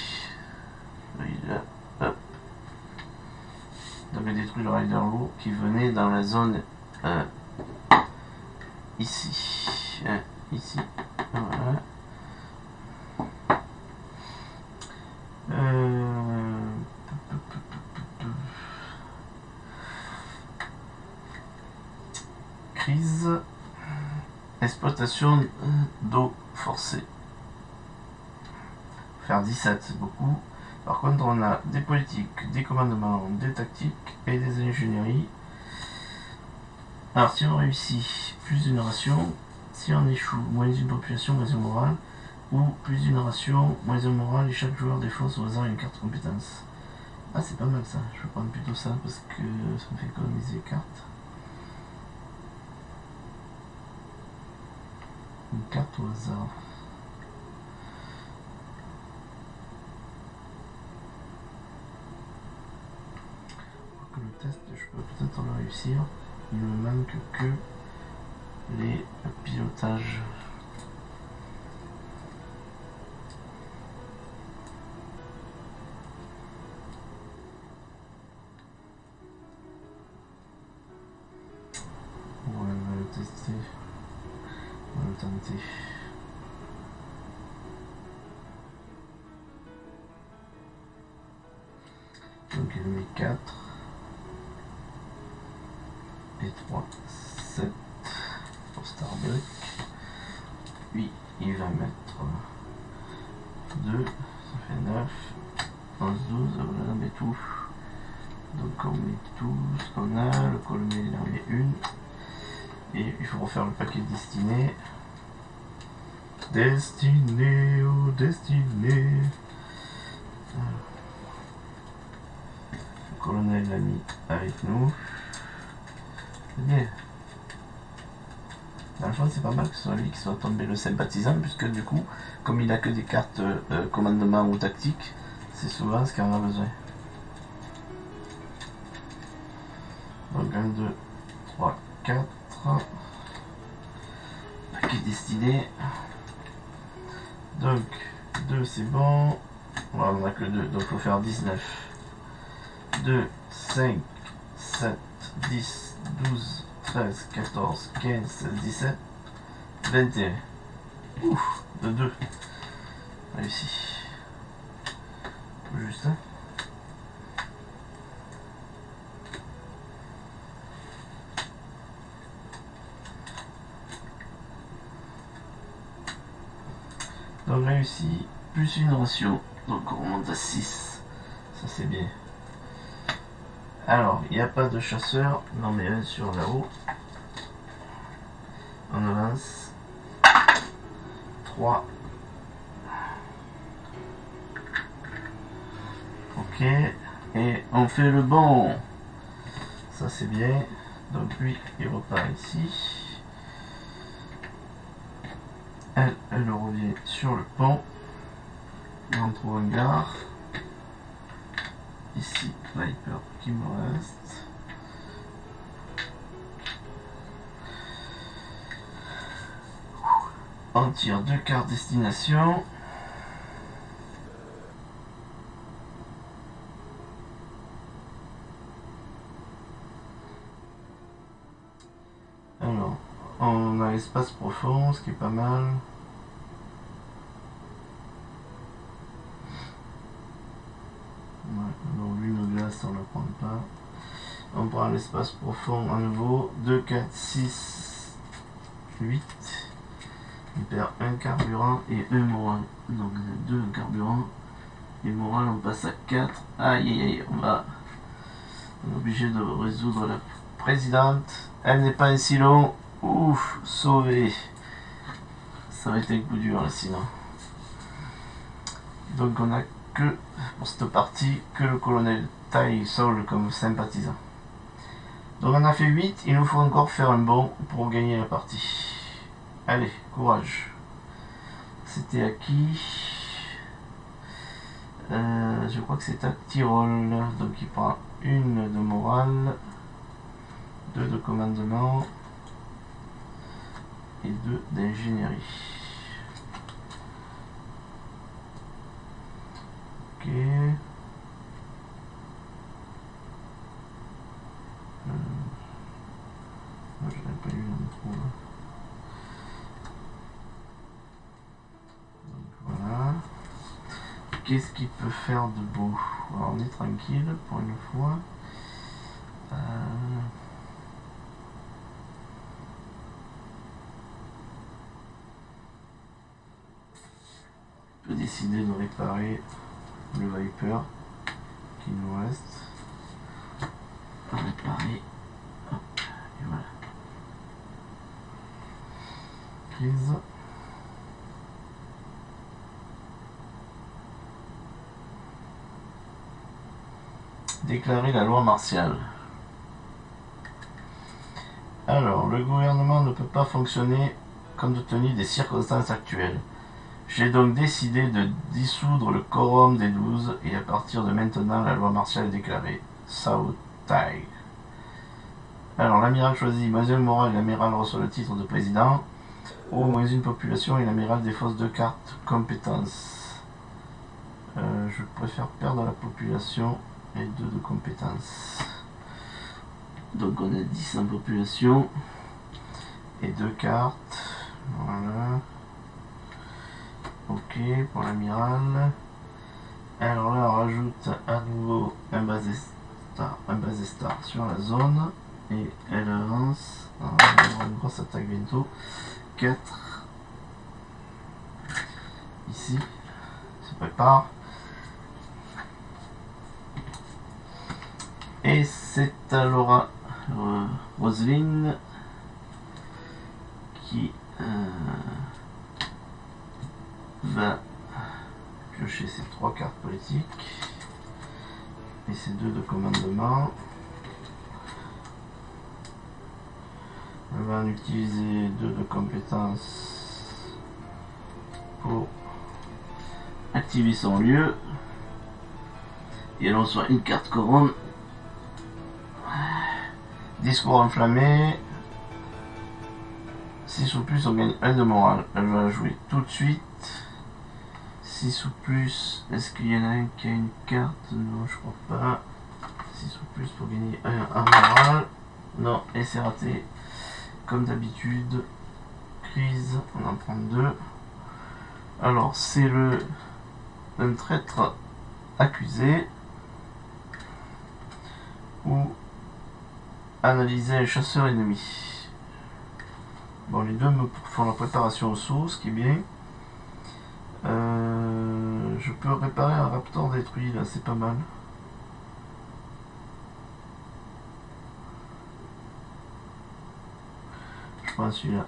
avait détruit le Riderwoo qui venait dans la zone euh, ici. Euh, ici. Euh, crise. Exploitation d'eau forcée. Faire 17, c'est beaucoup. Par contre, on a des politiques, des commandements, des tactiques et des ingénieries. Alors, si on réussit, plus d'une ration. Si on échoue, moins une population, moins une morale. Ou plus d'une ration, moins un morale et chaque joueur défausse au hasard une carte compétence. Ah, c'est pas mal ça. Je vais prendre plutôt ça parce que ça me fait économiser les cartes. Une carte au hasard. Je peux peut-être le réussir. Il me manque que les pilotages. on va le tester. On va le tenter. Donc il met 4 et 3, 7 pour Starbuck. Puis il va mettre 2, ça fait 9, 11, 12, voilà, met tout. Donc on met tout ce qu'on a, le colonel il en met une. Et il faut refaire le paquet destiné. Destiné, oh destiné. Le colonel l'a mis avec nous. Bien. Dans c'est pas mal que ce soit lui qui soit tombé le sympathisant, puisque du coup, comme il a que des cartes euh, commandement ou tactique, c'est souvent ce qu'on a besoin. Donc 1, 2, 3, 4. Paquet destiné. Donc 2 c'est bon. Voilà, on a que 2, donc il faut faire 19. 2, 5, 7, 10, 12, 13, 14, 15, 17, 21. Ouf, de 2. Réussi. Juste. Donc réussi, plus une ration, donc on remonte à 6. Ça c'est bien. Alors, il n'y a pas de chasseur, non mais un sur là-haut. On avance. 3. Ok. Et on fait le bon. Ça c'est bien. Donc lui, il repart ici. Elle, elle revient sur le pont. On trouve un gare. Ici, Viper qui me reste. On tire deux cartes destination. Alors, on a l'espace profond, ce qui est pas mal. on ne le prend pas. On prend l'espace profond à nouveau. 2, 4, 6, 8. On perd un carburant et un moral. Donc deux carburants. Et moral, on passe à 4. Aïe aïe aïe, on va. On est obligé de résoudre la présidente. Elle n'est pas un silo. Ouf, sauvé. Ça aurait été un coup dur là sinon. Donc on a que pour cette partie que le colonel taille sol comme sympathisant. Donc on a fait 8, il nous faut encore faire un bon pour gagner la partie. Allez, courage. C'était à qui? Euh, Je crois que c'est à Tyrol. Donc il prend une de morale, deux de commandement et deux d'ingénierie. Ok. Qu'est-ce qu'il peut faire de beau? Alors, On est tranquille pour une fois. On peut décider de réparer le Viper qui nous reste. Réparer. Voilà. Déclarer la loi martiale. Alors, le gouvernement ne peut pas fonctionner compte tenu des circonstances actuelles. J'ai donc décidé de dissoudre le quorum des douze et à partir de maintenant la loi martiale est déclarée. Sao Tai. Alors l'amiral choisit un moral et l'amiral reçoit le titre de président. Ou moins une population et l'amiral défausse deux cartes compétences. Euh, je préfère perdre la population et deux de compétences. Donc on a 10 en population et deux cartes. Voilà. Ok pour l'amiral. Alors là on rajoute à nouveau un basé star, un basé star sur la zone et elle avance. On va une grosse attaque bientôt. 4 ici se prépare. Et c'est Laura euh, qui euh, va piocher ces trois cartes politiques et ces deux de commandement. Elle va en utiliser deux de compétences pour activer son lieu. Et elle reçoit une carte couronne. Discours enflammé. 6 ou plus, on gagne 1 de morale. Elle va jouer tout de suite. 6 ou plus, est-ce qu'il y en a un qui a une carte? Non, je crois pas. 6 ou plus pour gagner 1 en morale. Non, et c'est raté. Comme d'habitude. Crise, on en prend deux. Alors, c'est le un traître accusé ou analyser un chasseur ennemi. Bon, les deux me font la préparation au saut, ce qui est bien. Euh, je peux réparer un raptor détruit, là, c'est pas mal. Je prends celui-là.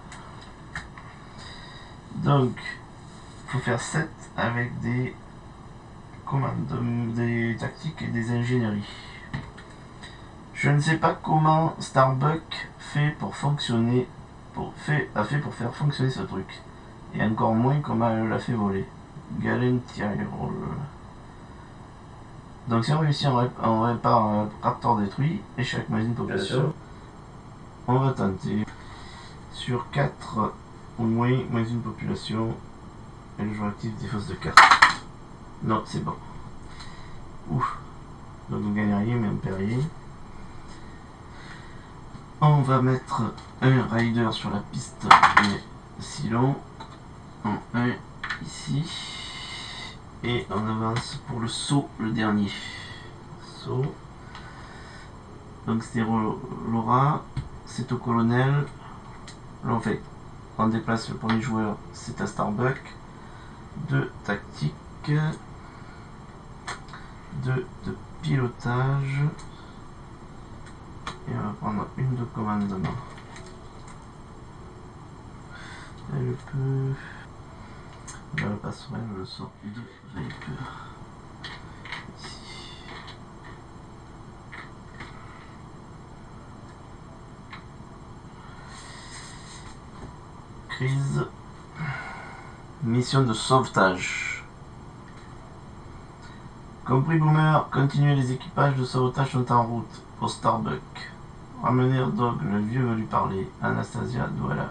Donc, il faut faire 7 avec des commandes, des tactiques et des ingénieries. Je ne sais pas comment Starbuck fait pour fonctionner, pour, fait, a fait pour faire fonctionner ce truc. Et encore moins comment elle l'a fait voler. Galen Tyrol. Donc si on réussit, on, répare un raptor détruit, échec moins une population. On va tenter. Sur 4 au moins, moins une population, et le joueur actif défausse de 4. Non, c'est bon. Ouf. Donc on gagne rien, mais on va mettre un rider sur la piste si long. En 1 ici. Et on avance pour le saut, le dernier. Saut. Donc c'est Laura. C'est au colonel. Là on fait. On déplace le premier joueur, c'est à Starbuck. Deux tactiques. Deux de pilotage. Et on va prendre une de commandement. Elle peut... Dans la passerelle, je sors de Viper. Ici. Crise. Mission de sauvetage. Compris Boomer, continuez les équipages de sauvetage sont en route pour Ramener Dog, le vieux veut lui parler. Anastasia, voilà.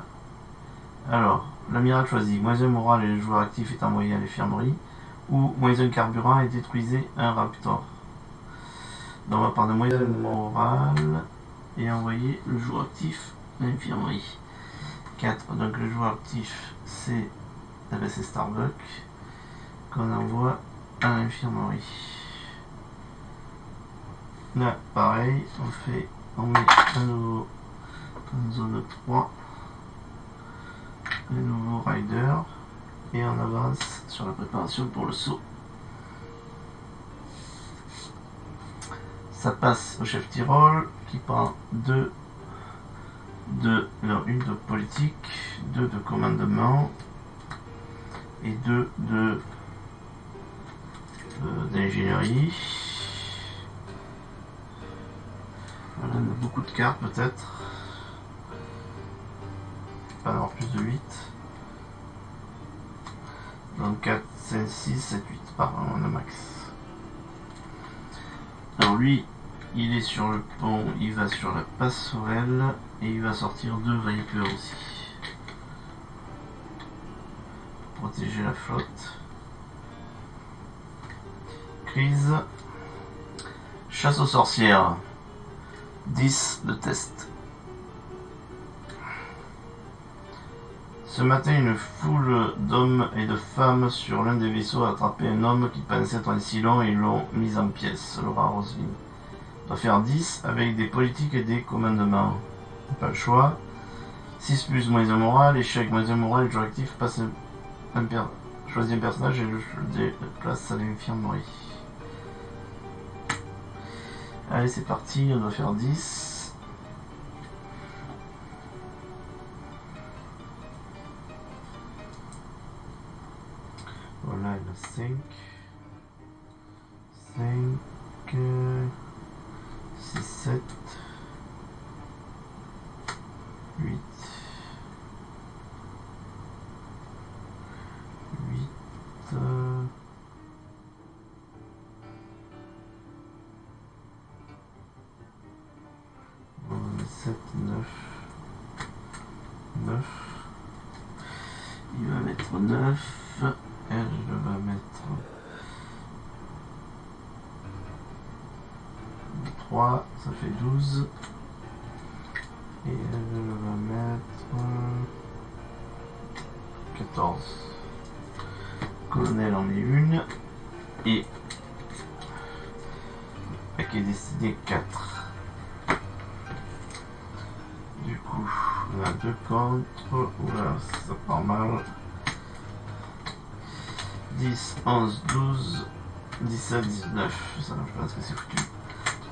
Alors, l'amiral choisit moins un moral et le joueur actif est envoyé à l'infirmerie, ou moins un carburant et détruisez un raptor. Donc on va prendre moins un moral et envoyer le joueur actif à l'infirmerie. 4. Donc le joueur actif c'est c'est Starbuck qu'on envoie à l'infirmerie. Là pareil, on fait on met un nouveau en zone 3 un nouveau rider Et on avance sur la préparation pour le saut. Ça passe au chef Tyrol qui prend deux de une de politique, deux de commandement et deux de euh, d'ingénierie. On a beaucoup de cartes peut-être. Pas avoir plus de 8. Donc 4, 5, 6, 7, 8 par on a max. Alors lui, il est sur le pont, il va sur la passerelle et il va sortir deux vipers aussi. Protéger la flotte. Crise. Chasse aux sorcières. 10 de test. Ce matin, une foule d'hommes et de femmes sur l'un des vaisseaux a attrapé un homme qui pensait être un silon et l'ont mis en pièces, Laura Roslin. doit faire 10 avec des politiques et des commandements. Pas le choix. 6 plus moins 1 moral, échec moins 1 moral, le actif passe un, choisis un personnage et le déplace à l'infirmerie. Allez, c'est parti, on doit faire 10. Voilà, il a 5. 5. 6, 7. 8. 8. 14. Colonel en met une. Et qui est destiné 4. On a deux contre. Oula, ça part mal. 10, 11, 12, 17, 19. Ça marche pas parce que c'est foutu.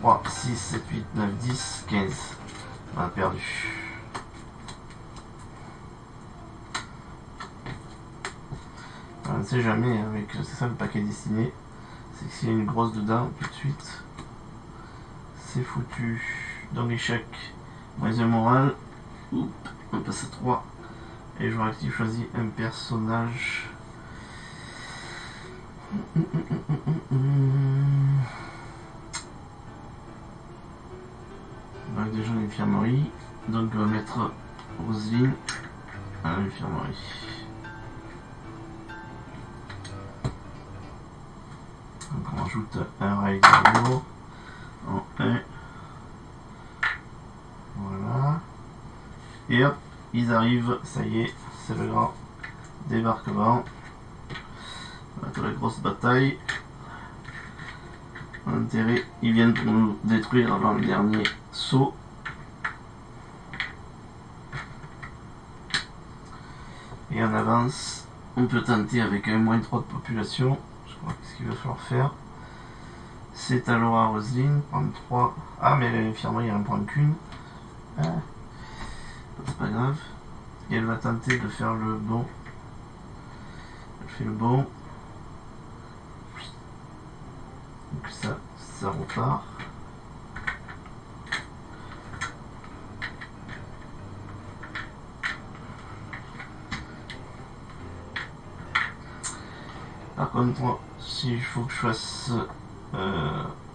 3, 6, 7, 8, 9, 10, 15. On a perdu. Ne sait jamais avec c'est ça le paquet destiné. C'est que s'il y a une grosse dedans, tout de suite, c'est foutu. Donc échec, moins un moral, on passe à 3. Et joueur actif choisit un personnage. On a ils arrivent, ça y est, c'est le grand débarquement. Voilà, la grosse bataille. Intérêt, ils viennent pour nous détruire avant le dernier saut. Et en avance, on peut tenter avec un moins 3 de population. Je crois que ce qu'il va falloir faire. C'est à Laura Roseline, prendre 3. Ah, mais l'infirmerie, elle en prend qu'une. Ah c'est pas grave. Et elle va tenter de faire le bon. Elle fait le bon. Donc ça, ça repart. Par contre, si il faut que je fasse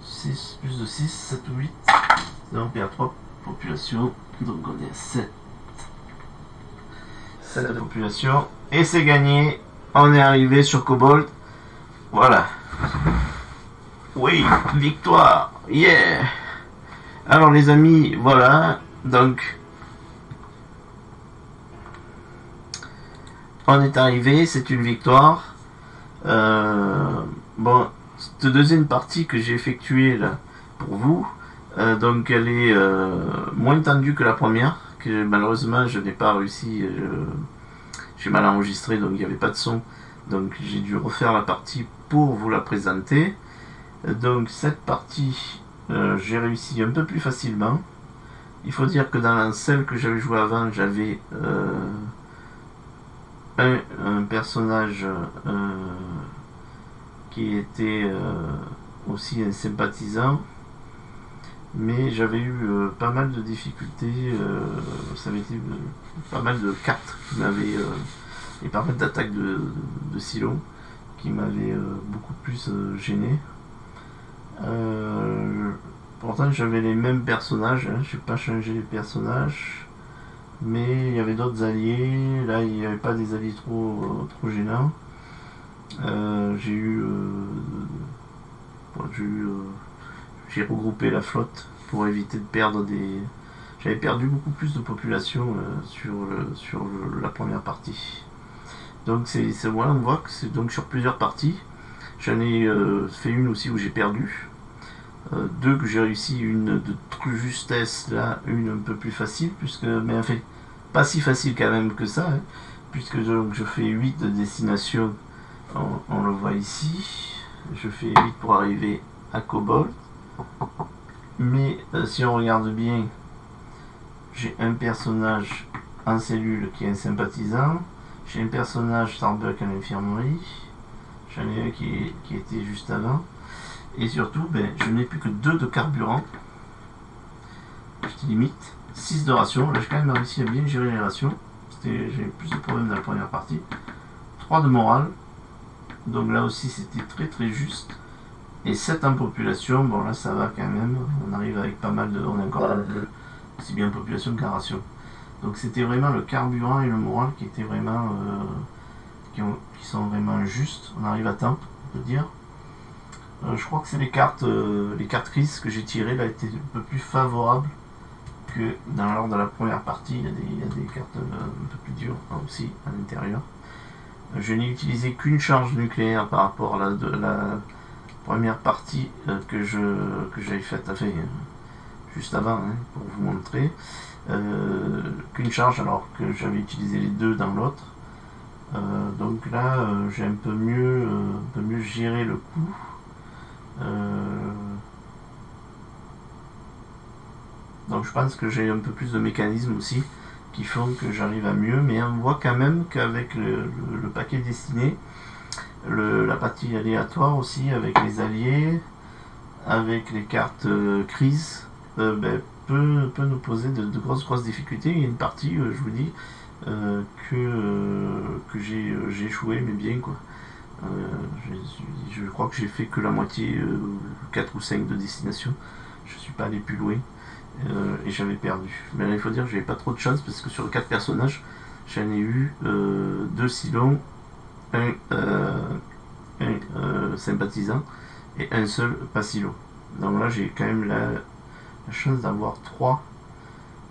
6, plus de 6, 7 ou 8, donc on perd 3 populations, donc on est à 7 de population. Et c'est gagné. On est arrivé sur Cobalt. Voilà. Oui, victoire. Yeah. Alors les amis, voilà. Donc, on est arrivé. C'est une victoire. Euh, bon, cette deuxième partie que j'ai effectuée là pour vous, euh, donc elle est euh, moins tendue que la première malheureusement je n'ai pas réussi. j'ai mal enregistré donc il n'y avait pas de son. Donc j'ai dû refaire la partie pour vous la présenter. Donc cette partie, euh, j'ai réussi un peu plus facilement. Il faut dire que dans celle que j'avais joué avant, j'avais euh, un, personnage euh, qui était aussi un sympathisant. Mais j'avais eu pas mal de difficultés. ça avait été pas mal de cartes qui m'avaient et pas mal d'attaques de, de, silo qui m'avaient beaucoup plus gêné. Euh, pourtant j'avais les mêmes personnages, hein, j'ai pas changé les personnages, mais il y avait d'autres alliés, là il n'y avait pas des alliés trop, trop gênants. Euh, j'ai eu, euh, j'ai regroupé la flotte pour éviter de perdre des. J'avais perdu beaucoup plus de population sur, sur la première partie. Donc c'est voilà, on voit que c'est donc sur plusieurs parties. J'en ai euh, fait une aussi où j'ai perdu. Euh, deux que j'ai réussi, une de justesse, là, une un peu plus facile, puisque, mais en fait, pas si facile quand même que ça, hein, puisque donc, je fais 8 de destination, on, le voit ici, je fais 8 pour arriver à Cobalt, mais euh, si on regarde bien, j'ai un personnage en cellule qui est un sympathisant, j'ai un personnage Starbuck à l'infirmerie, J'en ai un qui, était juste avant. Et surtout, ben, je n'ai plus que 2 de carburant. Je limite. 6 de ration. Là, j'ai quand même réussi à bien gérer les rations. J'ai plus de problèmes dans la première partie. 3 de morale. Donc là aussi, c'était très très juste. Et 7 en population. Bon, là, ça va quand même. On arrive avec pas mal de. On est encore aussi bien population qu'en ration. Donc c'était vraiment le carburant et le moral qui étaient vraiment. Euh, qui, sont vraiment justes. On arrive à temps, on peut dire. Euh, je crois que c'est les cartes, euh, les cartes crises que j'ai tirées là étaient un peu plus favorables que dans l'ordre de la première partie. Il y a des, cartes un peu plus dures hein, aussi à l'intérieur. Je n'ai utilisé qu'une charge nucléaire par rapport à la, de la première partie que je que j'avais faite enfin, juste avant hein, pour vous montrer. qu'une charge alors que j'avais utilisé les deux dans l'autre. Euh, donc là, euh, j'ai un peu mieux, euh, un peu mieux géré le coup. donc je pense que j'ai un peu plus de mécanismes aussi qui font que j'arrive à mieux, mais on voit quand même qu'avec le, paquet destiné, la partie aléatoire aussi, avec les alliés, avec les cartes crise, ben, peut, nous poser de, grosses grosses difficultés. Il y a une partie, je vous dis, euh, que, euh, que euh, j'ai échoué, mais bien quoi. je crois que j'ai fait que la moitié, 4 ou 5 de destination. Je suis pas allé plus loin. et j'avais perdu. Mais là, il faut dire que j'avais pas trop de chance parce que sur 4 personnages, j'en ai eu 2 silons, un, un sympathisant et un seul pas silo. Donc là, j'ai quand même la, chance d'avoir 3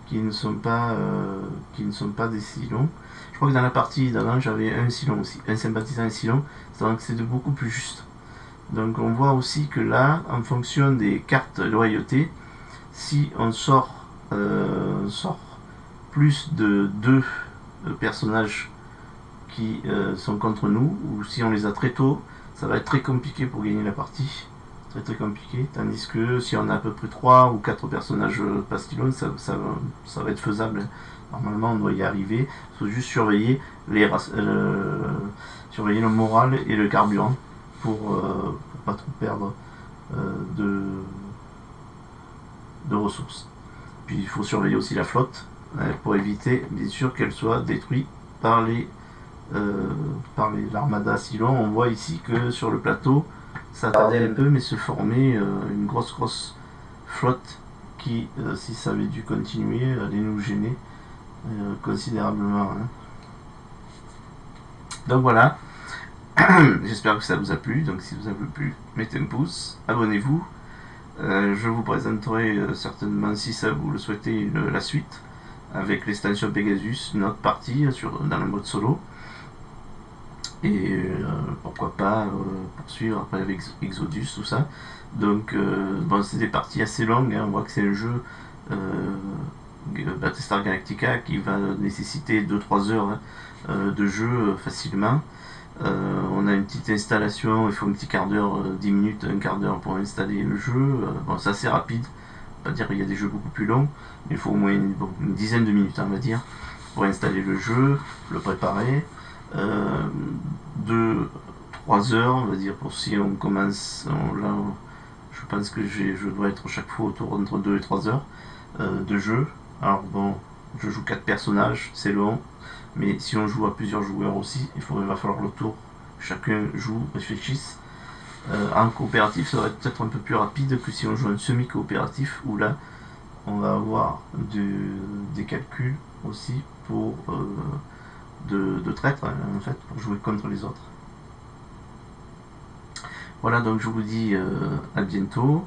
qui ne sont pas, euh, qui ne sont pas des silons. Je crois que dans la partie d'avant, j'avais un silon aussi, un sympathisant et silon, donc c'est de beaucoup plus juste. Donc on voit aussi que là, en fonction des cartes loyauté, si on sort, euh, sort plus de deux euh, personnages qui sont contre nous, ou si on les a très tôt, ça va être très compliqué pour gagner la partie très très compliqué. Tandis que si on a à peu près 3 ou 4 personnages euh, pastillons, ça, ça, ça, va être faisable. Normalement, on doit y arriver. Il faut juste surveiller, les, euh, surveiller le moral et le carburant pour, euh, pas trop perdre de, de ressources. Puis il faut surveiller aussi la flotte pour éviter, bien sûr, qu'elle soit détruite par les par l'armada Silon. On voit ici que sur le plateau, ça tardait un peu, mais se formait euh, une grosse, grosse flotte qui, euh, si ça avait dû continuer, allait nous gêner euh, considérablement. Hein. Donc voilà. J'espère que ça vous a plu. Donc si vous avez plu, mettez un pouce, abonnez-vous. je vous présenterai certainement, si ça vous le souhaitez, la suite avec l'extension Pegasus, une autre partie sur, dans le mode solo et euh, pourquoi pas euh, poursuivre après avec Exodus, tout ça. Donc, euh, bon, c'est des parties assez longues, hein. on voit que c'est un jeu Battlestar Galactica qui va nécessiter 2-3 heures hein, de jeu facilement. on a une petite installation, il faut un petit quart d'heure, 10 minutes, un quart d'heure pour installer le jeu. bon, c'est assez rapide, pas dire qu'il y a des jeux beaucoup plus longs, mais il faut au moins une, dizaine de minutes, on va dire, pour installer le jeu, le préparer. Euh, 2-3 heures, on va dire, pour si on commence, là, je pense que je dois être chaque fois autour entre 2 et 3 heures euh, de jeu. Alors bon, je joue 4 personnages, c'est long, mais si on joue à plusieurs joueurs aussi, il, va falloir le tour. Chacun joue, réfléchisse. Euh, en coopératif, ça va être peut-être un peu plus rapide que si on joue un semi-coopératif, où là, on va avoir des calculs aussi pour de, traître, hein, en fait, pour jouer contre les autres. Voilà, donc je vous dis euh, à bientôt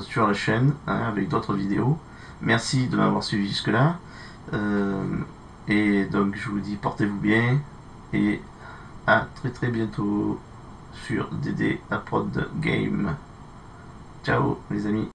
sur la chaîne hein, avec d'autres vidéos. Merci de m'avoir suivi jusque-là. et donc je vous dis portez-vous bien et à très très bientôt sur DD Prod Game. Ciao les amis